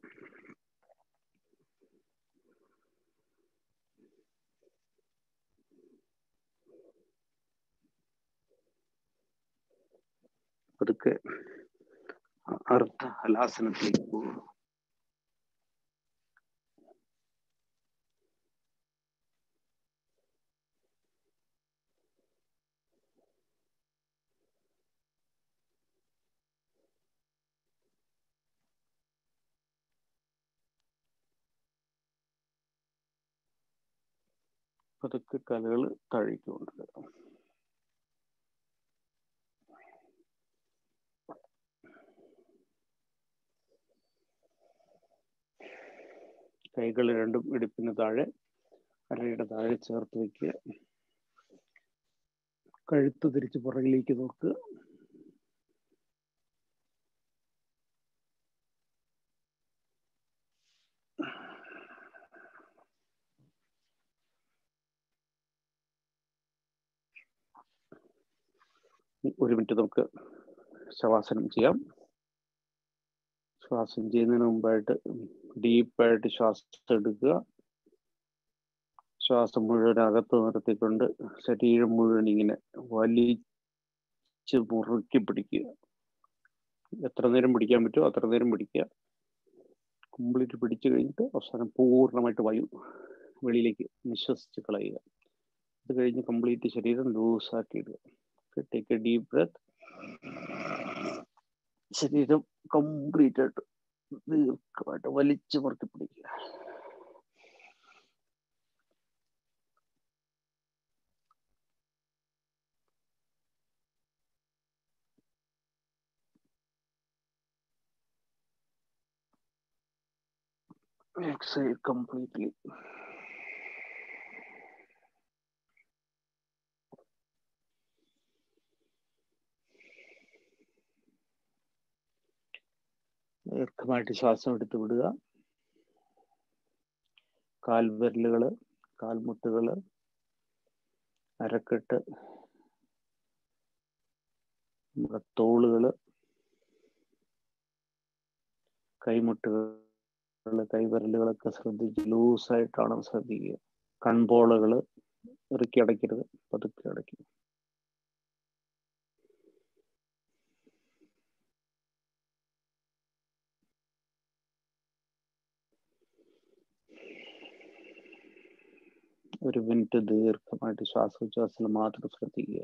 പതുക്കെ അർത്ഥ ഹലാസനത്തിലേക്ക് പോകുക. പതുക്കെ കലകൾ താഴേക്ക് കൈകൾ രണ്ടും ഇടുപ്പിന് താഴെ അരയുടെ താഴെ ചേർത്ത് വെക്കുക കഴുത്ത് തിരിച്ച് പുറകിലേക്ക് നോക്കുക. ഒരു മിനിറ്റ് നമുക്ക് ശവാസനം ചെയ്യാം. ശ്വാസം ചെയ്യുന്നതിന് മുമ്പായിട്ട് ഡീപ്പായിട്ട് ശ്വാസം എടുക്കുക. ശ്വാസം മുഴുവൻ അകത്ത് നിർത്തിക്കൊണ്ട് ശരീരം മുഴുവൻ ഇങ്ങനെ വലിച്ച് മുറുക്കി പിടിക്കുക. എത്ര നേരം പിടിക്കാൻ പറ്റുമോ അത്ര നേരം പിടിക്കുക. കംപ്ലീറ്റ് പിടിച്ചു കഴിഞ്ഞിട്ട് അവസാനം പൂർണമായിട്ട് വായു വെളിയിലേക്ക് നിശ്വസിച്ച് കളയുക. അത് കഴിഞ്ഞ് കംപ്ലീറ്റ് ശരീരം ലൂസാക്കി ഇടുക. ടേക്ക് എ ഡീപ് ബ്രത്ത് ശരീരം കംപ്ലീറ്റ് ആയിട്ട് ദീർഘമായിട്ട് വലിച്ചു മുറുക്കി പിടിക്കുക. exhale completely. ദീർഘമായിട്ട് ശ്വാസം എടുത്ത് വിടുക. കാൽവിരലുകൾ കാൽമുട്ടുകൾ അരക്കെട്ട് നമ്മുടെ തോളുകൾ കൈമുട്ടുകൾ കൈവിരലുകളൊക്കെ ശ്രദ്ധിച്ച് ലൂസായിട്ടാണ് ശ്രദ്ധിക്കുക. കൺപോളകൾ ഇറുക്കി അടയ്ക്കരുത് പതുക്കെ അടയ്ക്കുക. ഒരു മിനിറ്റ് ദീർഘമായിട്ട് ശ്വാസോച്ഛ്വാസത്തിൽ മാത്രം ശ്രദ്ധിക്കുക.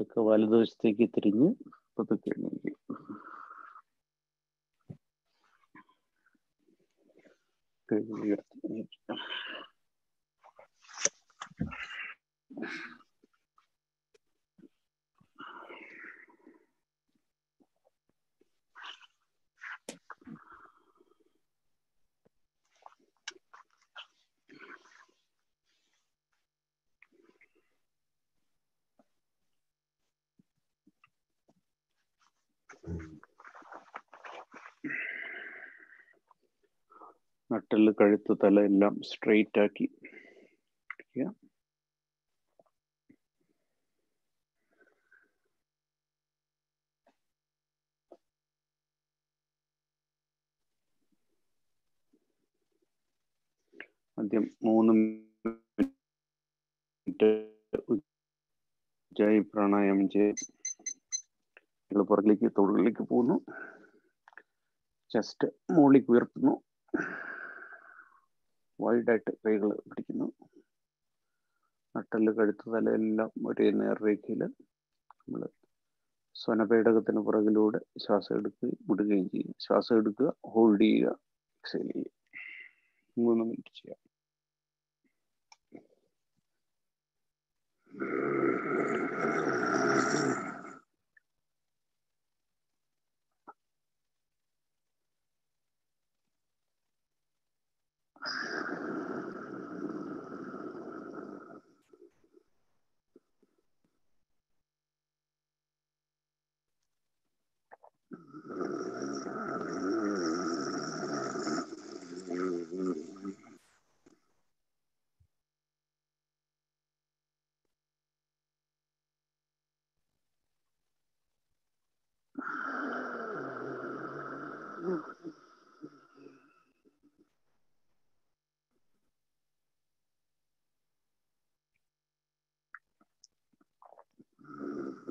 പതുക്കെ വലതുവശത്തേക്ക് തിരിഞ്ഞ് പതുക്കെ എണീക്കുക നട്ടൽ കഴുത്ത് തല എല്ലാം സ്ട്രെയിറ്റ് ആക്കി. ആദ്യം മൂന്ന് മിനിറ്റ് ഉജ്ജായി പ്രാണായാമം ചെയ്ത് പുറകിലേക്ക് തൊഴിലേക്ക് പോകുന്നു ചെസ്റ്റ് മുകളിലേക്ക് ഉയർത്തുന്നു വൈഡായിട്ട് കൈകൾ പിടിക്കുന്നു. നട്ടൽ കഴുത്ത് തലയെല്ലാം ഒരേ നേർരേഖയിൽ നമ്മൾ സ്വനപേടകത്തിന് പുറകിലൂടെ ശ്വാസം എടുക്കുകയും വിടുകയും ചെയ്യും ശ്വാസം എടുക്കുക ഹോൾഡ് ചെയ്യുക എക്സൈൽ ചെയ്യുക. മൂന്ന് മിനിറ്റ് ചെയ്യാം.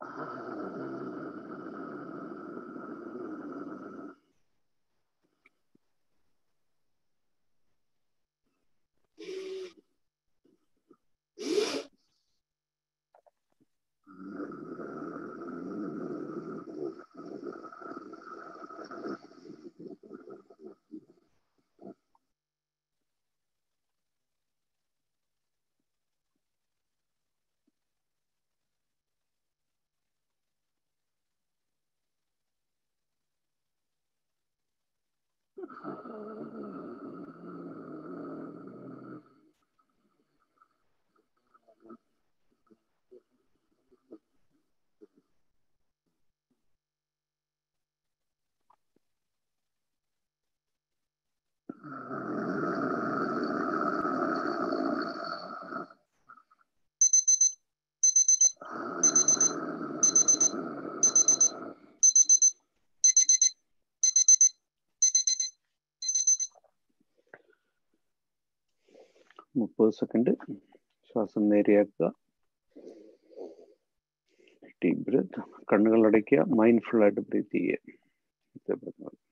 Uh... മുപ്പത് സെക്കൻഡ് ശ്വാസം നേരെയാക്കുക. ഡീപ് ബ്രത്ത് കണ്ണുകൾ അടയ്ക്കുക മൈൻഡ്ഫുൾ ആയിട്ട് ബ്രീത്ത് ചെയ്യുക.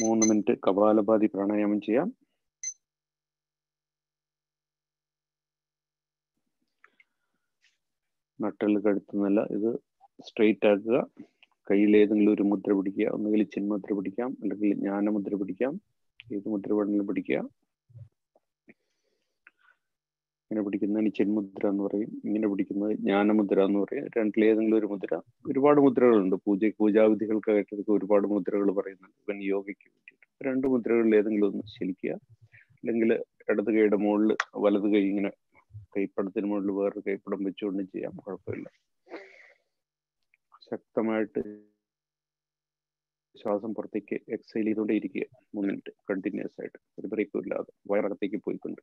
മൂന്ന് മിനിറ്റ് കപാലഭാതി പ്രാണായാമം ചെയ്യാം. നട്ടൽ കഴുത്തുന്നല്ല ഇത് സ്ട്രെയിറ്റ് ആക്കുക. കയ്യിൽ ഏതെങ്കിലും ഒരു മുദ്ര പിടിക്കുക. ഒന്നുകിൽ ചിന്മുദ്ര പിടിക്കാം അല്ലെങ്കിൽ ജ്ഞാനമുദ്ര പിടിക്കാം. ഏത് മുദ്ര വേണമെങ്കിലും പിടിക്കുക? ഇങ്ങനെ പിടിക്കുന്നതിന് ചിന്മുദ്ര എന്ന് പറയും ഇങ്ങനെ പിടിക്കുന്നത് ജ്ഞാനമുദ്ര എന്ന് പറയും. രണ്ടിലേതെങ്കിലും ഒരു മുദ്ര. ഒരുപാട് മുദ്രകളുണ്ട്. പൂജ പൂജാവിധികൾക്കായിട്ടൊക്കെ ഒരുപാട് മുദ്രകൾ പറയുന്നുണ്ട്. ഇവൻ യോഗയ്ക്ക് വേണ്ടിയിട്ട്. രണ്ട് മുദ്രകളിൽ ഏതെങ്കിലും ഒന്ന് ശലിക്കുക അല്ലെങ്കിൽ ഇടത് കൈയുടെ മുകളിൽ വലത് കൈ ഇങ്ങനെ കൈപ്പടത്തിന് മുകളിൽ വേറൊരു കൈപ്പടം വെച്ചുകൊണ്ട് ചെയ്യാം. കുഴപ്പമില്ല. ശക്തമായിട്ട് ശ്വാസം പുറത്തേക്ക് എക്സൈൽ ചെയ്തുകൊണ്ടേ ഇരിക്കുക. മൂന്ന് മിനിറ്റ്. കണ്ടിന്യൂസ് ആയിട്ട്. ഒരു ബ്രേക്കും ഇല്ലാതെ. വയറകത്തേക്ക് പോയിക്കൊണ്ട്.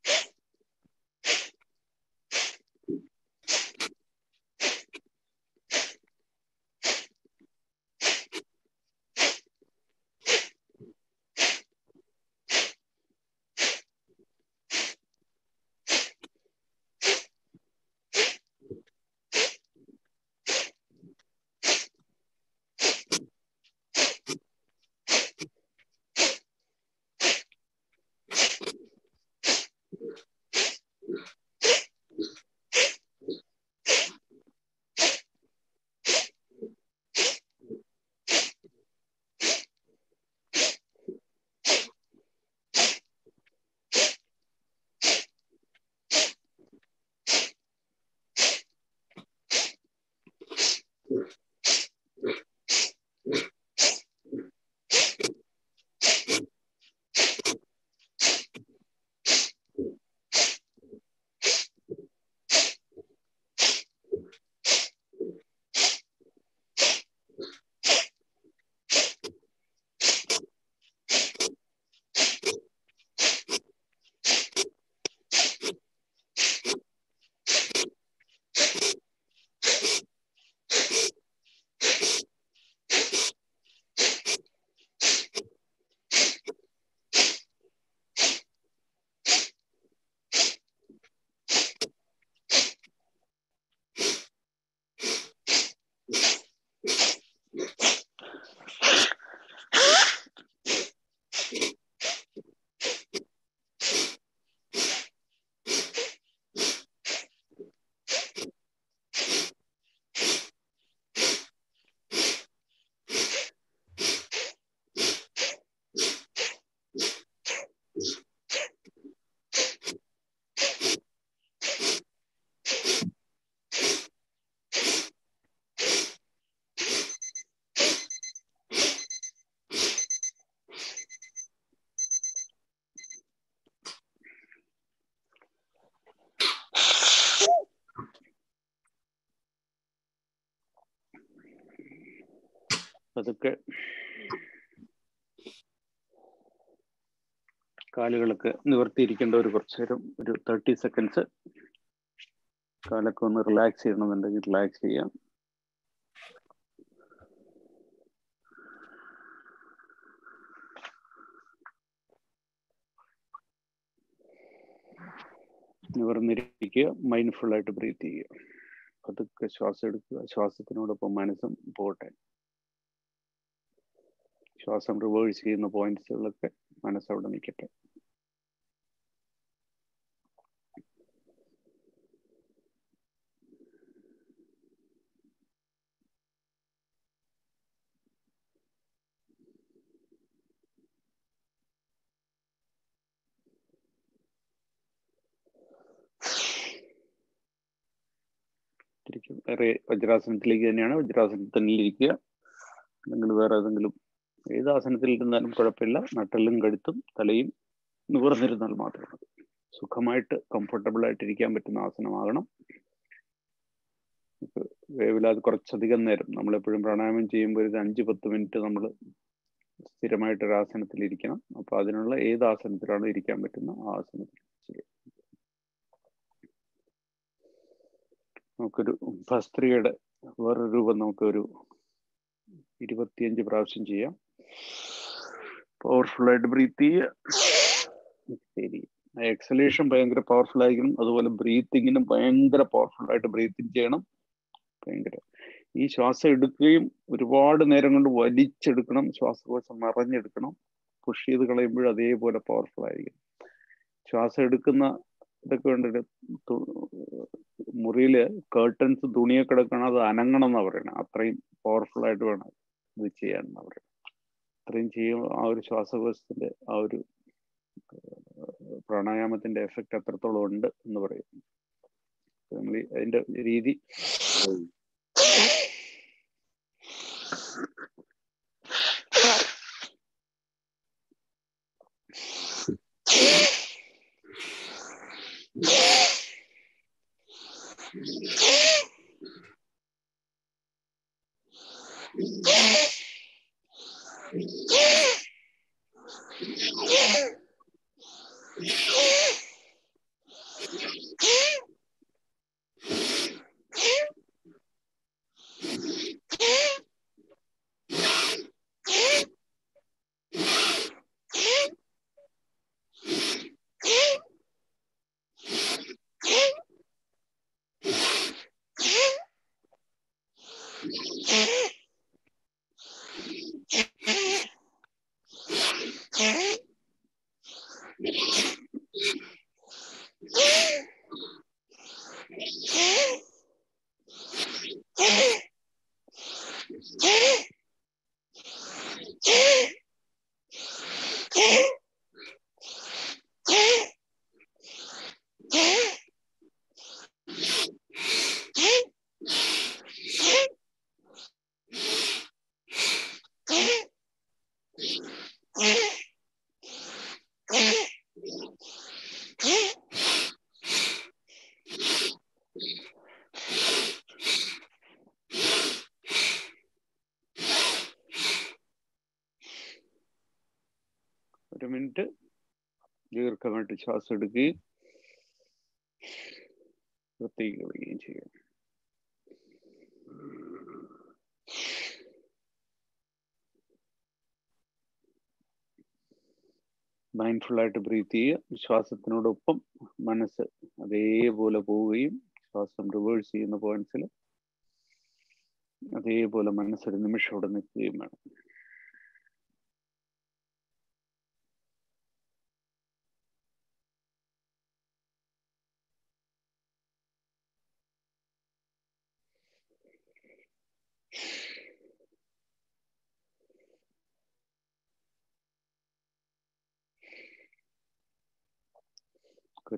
പതുക്കെ കാലുകളൊക്കെ നിവർത്തിയിരിക്കേണ്ട ഒരു കുറച്ച് നേരം ഒരു തേർട്ടി സെക്കൻഡ്സ് കാലൊക്കെ ഒന്ന് റിലാക്സ് ചെയ്യണമെന്നുണ്ടെങ്കിൽ റിലാക്സ് ചെയ്യാം. നിവർന്നിരിക്കുക മൈൻഡ്ഫുൾ ആയിട്ട് ബ്രീത്ത് ചെയ്യുക. അതൊക്കെ ശ്വാസം എടുക്കുക. ശ്വാസത്തിനോടൊപ്പം മനസ്സും പോട്ടെ. ശ്വാസം റിവേഴ്സ് ചെയ്യുന്ന പോയിന്റ്സുകളൊക്കെ മനസ്സവിടെ നിൽക്കട്ടെ വജ്രാസനത്തിലേക്ക് തന്നെയാണ്. വജ്രാസനത്തിൽ തന്നെ ഇരിക്കുക അല്ലെങ്കിൽ വേറെ ഏതെങ്കിലും ഏത് ആസനത്തിൽ ഇരുന്നാലും കുഴപ്പമില്ല. നട്ടലും കഴുത്തും തലയും നിവർന്നിരുന്നാൽ മാത്രം മതി. സുഖമായിട്ട് കംഫർട്ടബിൾ ആയിട്ട് ഇരിക്കാൻ പറ്റുന്ന ആസനമാകണം. വേവില്ലാതെ കുറച്ചധികം നേരം നമ്മളെപ്പോഴും പ്രാണായാമം ചെയ്യുമ്പോൾ ഒരു അഞ്ച് പത്ത് മിനിറ്റ് നമ്മൾ സ്ഥിരമായിട്ട് ഒരു ആസനത്തിൽ ഇരിക്കണം അപ്പൊ അതിനുള്ള ഏത് ആസനത്തിലാണ് ഇരിക്കാൻ പറ്റുന്ന ആസനത്തിൽ നമുക്കൊരു ഭസ്ത്രീയുടെ വേറൊരു രൂപം നമുക്കൊരു ഇരുപത്തിയഞ്ച് പ്രാവശ്യം ചെയ്യാം. പവർഫുൾ ആയിട്ട് ബ്രീത്ത് ചെയ്യുക. ശരി. എക്സലേഷൻ ഭയങ്കര പവർഫുൾ ആയിരിക്കണം. അതുപോലെ ബ്രീത്തിങ്ങിനും ഭയങ്കര പവർഫുൾ ആയിട്ട് ബ്രീത്തിങ് ചെയ്യണം. ഭയങ്കര. ഈ ശ്വാസം എടുക്കുകയും ഒരുപാട് നേരം കൊണ്ട് വലിച്ചെടുക്കണം. ശ്വാസകോശം നിറഞ്ഞെടുക്കണം. പുഷ് ചെയ്ത് കളയുമ്പോഴും അതേപോലെ പവർഫുൾ ആയിരിക്കും ശ്വാസം എടുക്കുന്ന ഇതൊക്കെ കണ്ടിട്ട് മുറിയിൽ കേർട്ടൻസ് തുണിയൊക്കെ എടുക്കണം അത് അനങ്ങണം എന്നാ പറയണത് അത്രയും പവർഫുൾ ആയിട്ട് വേണം ഇത് ചെയ്യാൻ എന്നാ അത്രയും ചെയ്യും. ആ ഒരു ശ്വാസകോശത്തിന്റെ ആ ഒരു പ്രാണായാമത്തിന്റെ എഫക്റ്റ് എത്രത്തോളം ഉണ്ട് എന്ന് പറയും. നമ്മൾ അതിന്റെ രീതി ശ്വാസം എടുക്കുകയും പുറത്തേക്ക് കളയുകയും ചെയ്യും മൈൻഡ്ഫുള്ളായിട്ട് ബ്രീത്ത് ചെയ്യുക. ശ്വാസത്തിനോടൊപ്പം മനസ്സ് അതേപോലെ പോവുകയും ശ്വാസം റിവേഴ്സ് ചെയ്യുന്ന പോയിന്റ്സിൽ അതേപോലെ മനസ്സൊരു നിമിഷം അവിടെ നിൽക്കുകയും വേണം.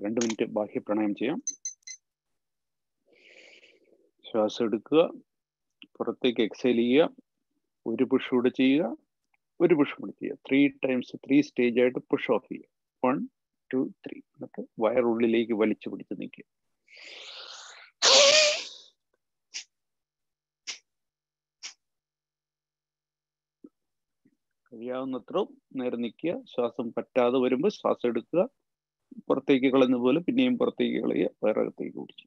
രണ്ട് മിനിറ്റ് ബാഹ്യ പ്രണയം ചെയ്യാം. ശ്വാസം എടുക്കുക പുറത്തേക്ക് എക്സൈൽ ചെയ്യുക ഒരു പുഷ് കൂടെ ചെയ്യുക ഒരു പുഷ് കൂടെ ചെയ്യുക. ത്രീ ടൈംസ് ത്രീ സ്റ്റേജ് ആയിട്ട് പുഷ് ഓഫ് ചെയ്യുക. വൺ ടു ത്രീ എന്നിട്ട് വയറുള്ളിലേക്ക് വലിച്ചു പിടിച്ച് നിൽക്കുക കഴിയാവുന്നത്രയും നേരെ നിൽക്കുക. ശ്വാസം പറ്റാതെ വരുമ്പോൾ ശ്വാസം എടുക്കുക. പുറത്തേക്ക് കളഞ്ഞ പോലെ പിന്നെയും പുറത്തേക്ക് കളയുക വയറകത്തേക്ക് കുടിച്ചു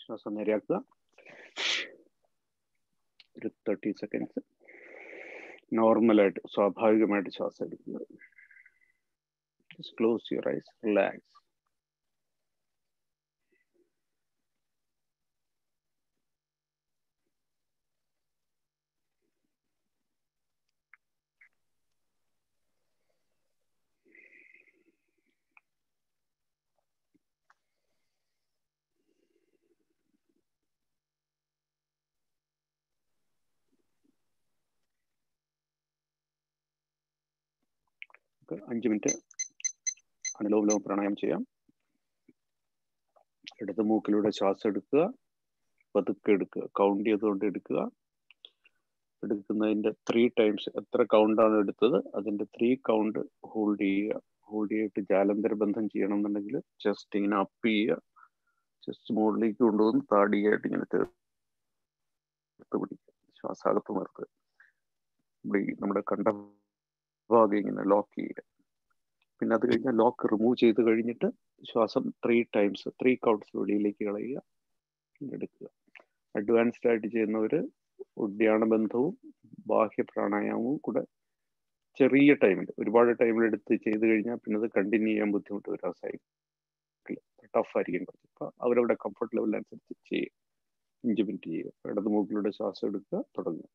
ശ്വാസം നേരെയാക്കുക ഒരു തേർട്ടി സെക്കൻഡ്സ് നോർമലായിട്ട് സ്വാഭാവികമായിട്ട് ശ്വാസം എടുക്കുക ക്ലോസ് യുവർ ഐസ് റിലാക്സ് അഞ്ച് മിനിറ്റ് അനുലോമ പ്രാണായം ചെയ്യാം. ഇടത് മൂക്കിലൂടെ ശ്വാസം എടുക്കുക പതുക്കെ എടുക്കുക കൗണ്ട് ചെയ്തുകൊണ്ട് എടുക്കുക. എടുക്കുന്നതിന്റെ ത്രീ ടൈംസ് എത്ര കൗണ്ടാണ് എടുത്തത്? അതിന്റെ ത്രീ കൗണ്ട് ഹോൾഡ് ചെയ്യുക. ഹോൾഡ് ചെയ്തിട്ട് ജാലന്തര ബന്ധം ചെയ്യണം എന്നുണ്ടെങ്കിൽ ചെസ്റ്റ് ഇങ്ങനെ അപ്പ് ചെയ്യുക. ചെസ്റ്റ് മുകളിലേക്ക് കൊണ്ടുവന്ന് താടിയായിട്ട് ഇങ്ങനെ ചേർത്ത് പിടിക്കുക. നിർത്തുക. നമ്മുടെ കണ്ട ഭാഗം ഇങ്ങനെ ലോക്ക് ചെയ്യുക. പിന്നെ അത് കഴിഞ്ഞാൽ ലോക്ക് റിമൂവ് ചെയ്ത് കഴിഞ്ഞിട്ട് ശ്വാസം ത്രീ ടൈംസ് ത്രീ കൗണ്ട്സ് വെളിയിലേക്ക് കളയുക എടുക്കുക. അഡ്വാൻസ്ഡ് ആയിട്ട് ചെയ്യുന്നവർ ഉദ്യാന ബന്ധവും ബാഹ്യ പ്രാണായാമവും കൂടെ ചെറിയ ടൈമിൽ ഒരുപാട് ടൈമിൽ എടുത്ത് ചെയ്ത് കഴിഞ്ഞാൽ പിന്നെ അത് കണ്ടിന്യൂ ചെയ്യാൻ ബുദ്ധിമുട്ട് വരാൻ സൈക്കിൾ ടഫ് ആയിരിക്കും കുറച്ച്. അപ്പൊ അവരവിടെ കംഫർട്ട് ലെവൽ അനുസരിച്ച് ചെയ്യുക. അഞ്ച് മിനിറ്റ് ചെയ്യുക. ഇടത് മൂക്കിലൂടെ ശ്വാസം എടുക്കുക തുടങ്ങുക.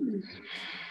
Mm-hmm.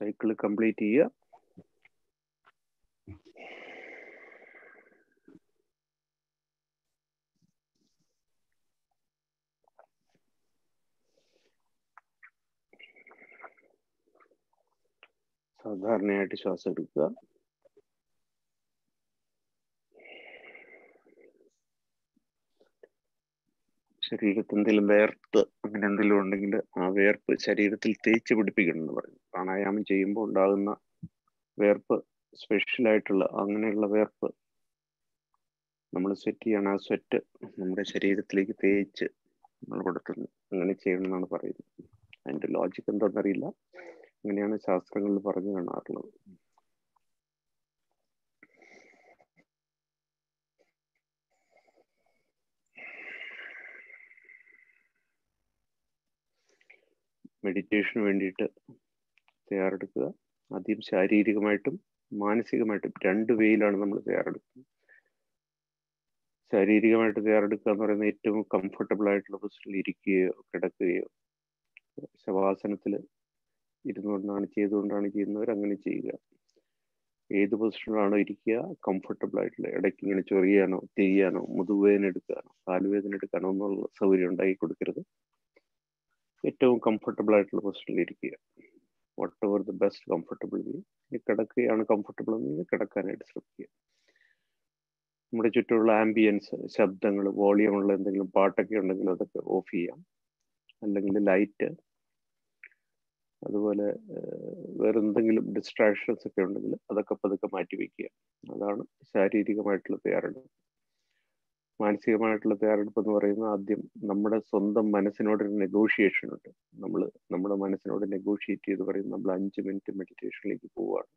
സൈക്കിൾ കംപ്ലീറ്റ് ചെയ്യുക സാധാരണയായിട്ട് ശ്വാസം എടുക്കുക. ശരീരത്തിൽ എന്തെങ്കിലും വേർത്ത് അങ്ങനെ എന്തെങ്കിലും ഉണ്ടെങ്കിൽ ആ വേർപ്പ് ശരീരത്തിൽ തേച്ച് പിടിപ്പിക്കണം എന്ന് പറയും. പ്രാണായാമം ചെയ്യുമ്പോൾ ഉണ്ടാകുന്ന വേർപ്പ് സ്പെഷ്യൽ ആയിട്ടുള്ള അങ്ങനെയുള്ള വേർപ്പ് നമ്മൾ സെറ്റ് ചെയ്യണം. ആ സ്വെറ്റ് നമ്മുടെ ശരീരത്തിലേക്ക് തേച്ച് നമ്മൾ കൊടുക്കുന്നു അങ്ങനെ ചെയ്യണം എന്നാണ് പറയുന്നത്. അതിന്റെ ലോജിക്ക് എന്താണെന്നറിയില്ല. അങ്ങനെയാണ് ശാസ്ത്രങ്ങളിൽ പറഞ്ഞു കാണാറുള്ളത്. മെഡിറ്റേഷന് വേണ്ടിയിട്ട് തയ്യാറെടുക്കുക. ആദ്യം ശാരീരികമായിട്ടും മാനസികമായിട്ടും രണ്ട് വേയിലാണ് നമ്മൾ തയ്യാറെടുക്കുന്നത്. ശാരീരികമായിട്ട് തയ്യാറെടുക്കുക എന്ന് പറയുന്നത് ഏറ്റവും കംഫർട്ടബിൾ ആയിട്ടുള്ള പൊസിഷനിൽ ഇരിക്കുകയോ കിടക്കുകയോ ശവാസനത്തിൽ ഇരുന്നുകൊണ്ടാണ് ചെയ്തുകൊണ്ടാണ് ചെയ്യുന്നവർ അങ്ങനെ ചെയ്യുക. ഏത് പൊസിഷനിലാണോ ഇരിക്കുക കംഫർട്ടബിൾ ആയിട്ടുള്ള ഇടയ്ക്ക് ഇങ്ങനെ ചൊറിയാനോ തിരിയാനോ മുതുവേദന എടുക്കാനോ കാലുവേദന എടുക്കാനോ എന്നുള്ള സൗകര്യം ഉണ്ടാക്കി കൊടുക്കരുത്. ഏറ്റവും കംഫർട്ടബിൾ ആയിട്ടുള്ള പൊസിഷനിൽ ഇരിക്കുക. Whatever the best comfortable view ഇനി കിടക്കുകയാണ് കംഫർട്ടബിൾ എന്നെങ്കിൽ കിടക്കാനായിട്ട് ശ്രമിക്കുക. നമ്മുടെ ചുറ്റുമുള്ള ആംബിയൻസ് ശബ്ദങ്ങൾ വോളിയമുള്ള എന്തെങ്കിലും പാട്ടൊക്കെ ഉണ്ടെങ്കിൽ അതൊക്കെ ഓഫ് ചെയ്യാം. അല്ലെങ്കിൽ ലൈറ്റ് അതുപോലെ വേറെ എന്തെങ്കിലും ഡിസ്ട്രാക്ഷൻസ് ഒക്കെ ഉണ്ടെങ്കിൽ അതൊക്കെ പതുക്കെ മാറ്റി വയ്ക്കുക. അതാണ് ശാരീരികമായിട്ടുള്ള തയ്യാറെടുപ്പ്. മാനസികമായിട്ടുള്ള തയ്യാറെടുപ്പ് എന്ന് പറയുന്നത് ആദ്യം നമ്മുടെ സ്വന്തം മനസ്സിനോടൊരു നെഗോഷിയേഷൻ ഉണ്ട്. നമ്മൾ നമ്മുടെ മനസ്സിനോട് നെഗോഷിയേറ്റ് ചെയ്ത് പറയും നമ്മൾ അഞ്ച് മിനിറ്റ് മെഡിറ്റേഷനിലേക്ക് പോവുകയാണ്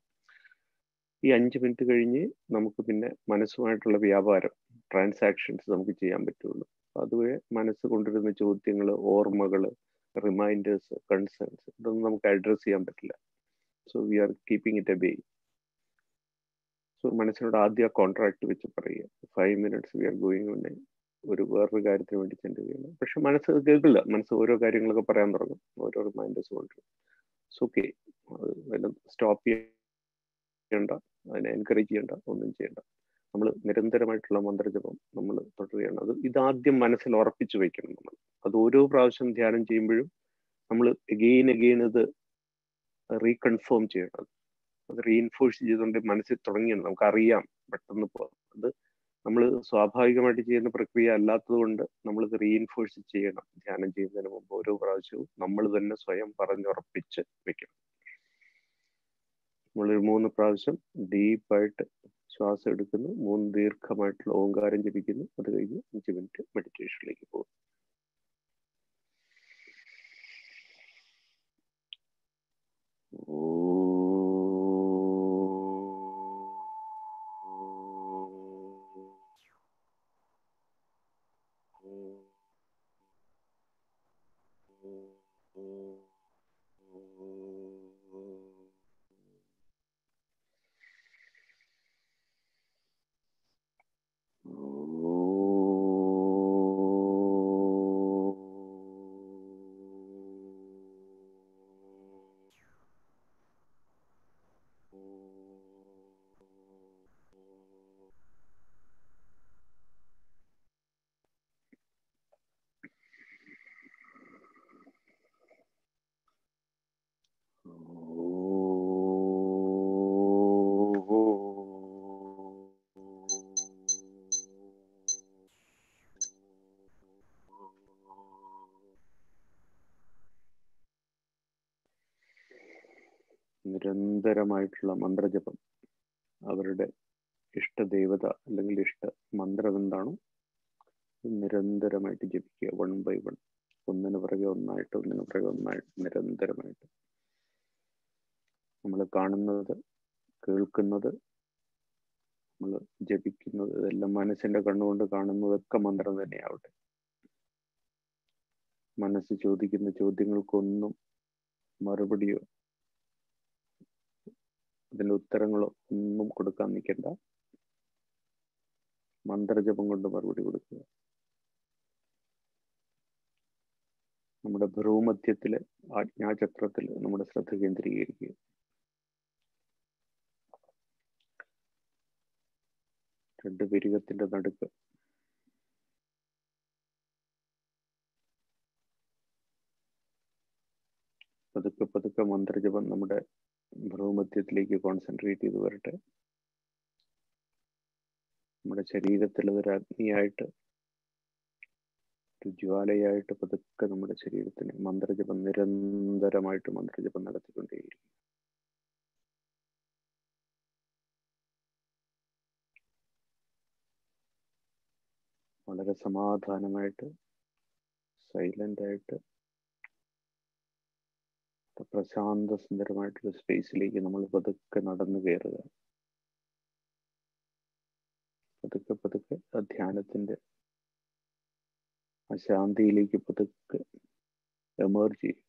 ഈ അഞ്ച് മിനിറ്റ് കഴിഞ്ഞ് നമുക്ക് പിന്നെ മനസ്സുമായിട്ടുള്ള വ്യാപാരം ട്രാൻസാക്ഷൻസ് നമുക്ക് ചെയ്യാൻ പറ്റുള്ളൂ. അതുവരെ മനസ്സ് കൊണ്ടുവരുന്ന ചോദ്യങ്ങൾ ഓർമ്മകൾ റിമൈൻഡേഴ്സ് കൺസേൺസ് ഇതൊന്നും നമുക്ക് അഡ്രസ്സ് ചെയ്യാൻ പറ്റില്ല. So we are keeping it a bay so മനസ്സിനോട് ആദ്യം ആ കോൺട്രാക്ട് വെച്ച് പറയുക. Five minutes we are going ഉണ്ടെ ഒരു വേറൊരു കാര്യത്തിന് വേണ്ടി ചെല്ലുകയാണ് പക്ഷെ മനസ്സ് കേൾക്കില്ല. മനസ്സ് ഓരോ കാര്യങ്ങളൊക്കെ പറയാൻ തുടങ്ങും. ഓരോ റിമൈൻഡേഴ്സ് കൊണ്ട് സോ ഓക്കെ അത് സ്റ്റോപ്പ് ചെയ്യണ്ട. അതിനെ എൻകറേജ് ചെയ്യണ്ട. ഒന്നും ചെയ്യണ്ട. നമ്മൾ നിരന്തരമായിട്ടുള്ള മന്ത്രജപം നമ്മൾ തുടരുകയാണ്. അത് ഇതാദ്യം മനസ്സിൽ ഉറപ്പിച്ചു വെക്കണം നമ്മൾ. അത് ഓരോ പ്രാവശ്യം ധ്യാനം ചെയ്യുമ്പോഴും നമ്മൾ എഗെയിൻ എഗെയിൻ ഇത് റീകൺഫേം ചെയ്യണം. അത് റീഇൻഫോഴ്സ് ചെയ്തുകൊണ്ട് മനസ്സിൽ തുടങ്ങിയാണ് നമുക്കറിയാം. പെട്ടെന്ന് അത് നമ്മൾ സ്വാഭാവികമായിട്ട് ചെയ്യുന്ന പ്രക്രിയ അല്ലാത്തത് കൊണ്ട് ഇത് റീഇൻഫോഴ്സ് ചെയ്യണം. ധ്യാനം ചെയ്യുന്നതിന് മുമ്പ് ഓരോ പ്രാവശ്യവും നമ്മൾ തന്നെ സ്വയം പറഞ്ഞുറപ്പിച്ച് വെക്കണം. നമ്മളൊരു മൂന്ന് പ്രാവശ്യം ഡീപ്പായിട്ട് ശ്വാസം എടുക്കുന്നു. മൂന്ന് ദീർഘമായിട്ടുള്ള ഓങ്കാരം ജപിക്കുന്നു. അത് കഴിഞ്ഞ് അഞ്ച് മിനിറ്റ് മെഡിറ്റേഷനിലേക്ക് പോകും നിരന്തരമായിട്ടുള്ള മന്ത്രജപം. അവരുടെ ഇഷ്ടദേവത അല്ലെങ്കിൽ ഇഷ്ട മന്ത്രം എന്താണോ നിരന്തരമായിട്ട് ജപിക്കുക. One by one. ഒന്നിനു പുറകെ ഒന്നായിട്ട് ഒന്നിനു പുറകെ ഒന്നായിട്ട് നിരന്തരമായിട്ട്. നമ്മൾ കാണുന്നത് കേൾക്കുന്നത് നമ്മൾ ജപിക്കുന്നത് ഇതെല്ലാം മനസ്സിന്റെ കണ്ണുകൊണ്ട് കാണുന്നതൊക്കെ മന്ത്രം തന്നെയാവട്ടെ. മനസ്സ് ചോദിക്കുന്ന ചോദ്യങ്ങൾക്കൊന്നും മറുപടിയോ അതിന്റെ ഉത്തരങ്ങളോ ഒന്നും കൊടുക്കാൻ നിൽക്കണ്ട മന്ത്രജപം കൊണ്ട് മറുപടി കൊടുക്കുക. നമ്മുടെ ഭ്രൂമധ്യത്തിൽ ആജ്ഞാചക്രത്തിൽ നമ്മുടെ ശ്രദ്ധ കേന്ദ്രീകരിക്കുക. രണ്ട് പെരുകത്തിന്റെ നടുക്ക്. പതുക്കെ പതുക്കെ മന്ത്രജപം നമ്മുടെ ഭ്രൂമധ്യത്തിലേക്ക് കോൺസെൻട്രേറ്റ് ചെയ്ത് വരട്ടെ. നമ്മുടെ ശരീരത്തിൽ ഒരു അഗ്നിയായിട്ട് ഒരു ജ്വാലയായിട്ട് പതുക്കെ നമ്മുടെ ശരീരത്തിന് മന്ത്രജപം നിരന്തരമായിട്ട് മന്ത്രജപം നടത്തിക്കൊണ്ടേയിരിക്കും വളരെ സമാധാനമായിട്ട് സൈലന്റ് ആയിട്ട് പ്രശാന്ത സുന്ദരമായിട്ടുള്ള സ്പേസിലേക്ക് നമ്മൾ പതുക്കെ നടന്നു കയറുക. പതുക്കെ പതുക്കെ ആ ധ്യാനത്തിന്റെ ആ ശാന്തിയിലേക്ക് പതുക്കെ എമേർജ് ചെയ്യും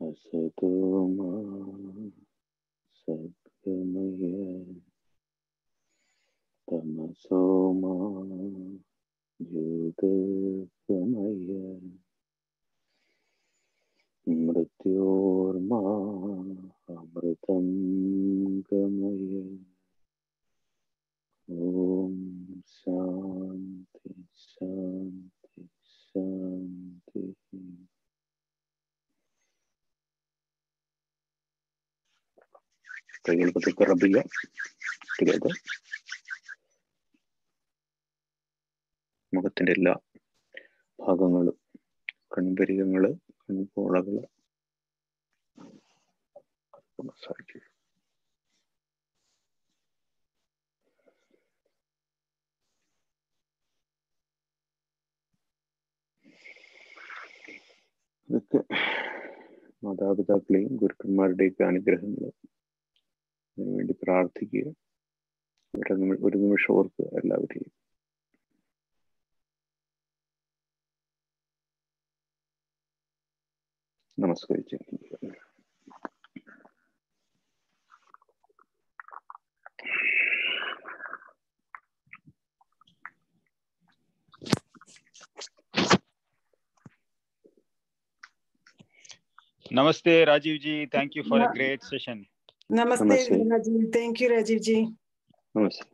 असतो मा सत्यमय तमसो मा मृत्योर्मा अमृतं गमय ॐ शान्ति ശാന്തി Shanti. കൈകൾ പതുക്കെ റബ് ചെയ്യാം together. മുഖത്തിന്റെ എല്ലാ ഭാഗങ്ങളും കൺപരികങ്ങൾ കൺപോളകൾ മസാജ് ഇതൊക്കെ മാതാപിതാക്കളെയും ഗുരുക്കന്മാരുടെയൊക്കെ അനുഗ്രഹങ്ങൾ അതിനുവേണ്ടി പ്രാർത്ഥിക്കുക. ഒരു നിമി- ഒരു നിമിഷം ഓർക്കുക എല്ലാവരെയും. നമസ്കരിച്ചിരിക്കുക
Namaste, Rajiv ji. Thank you for a great session.
Namaste,
Namaste.
Rajiv. Thank you, Rajiv ji.
Namaste.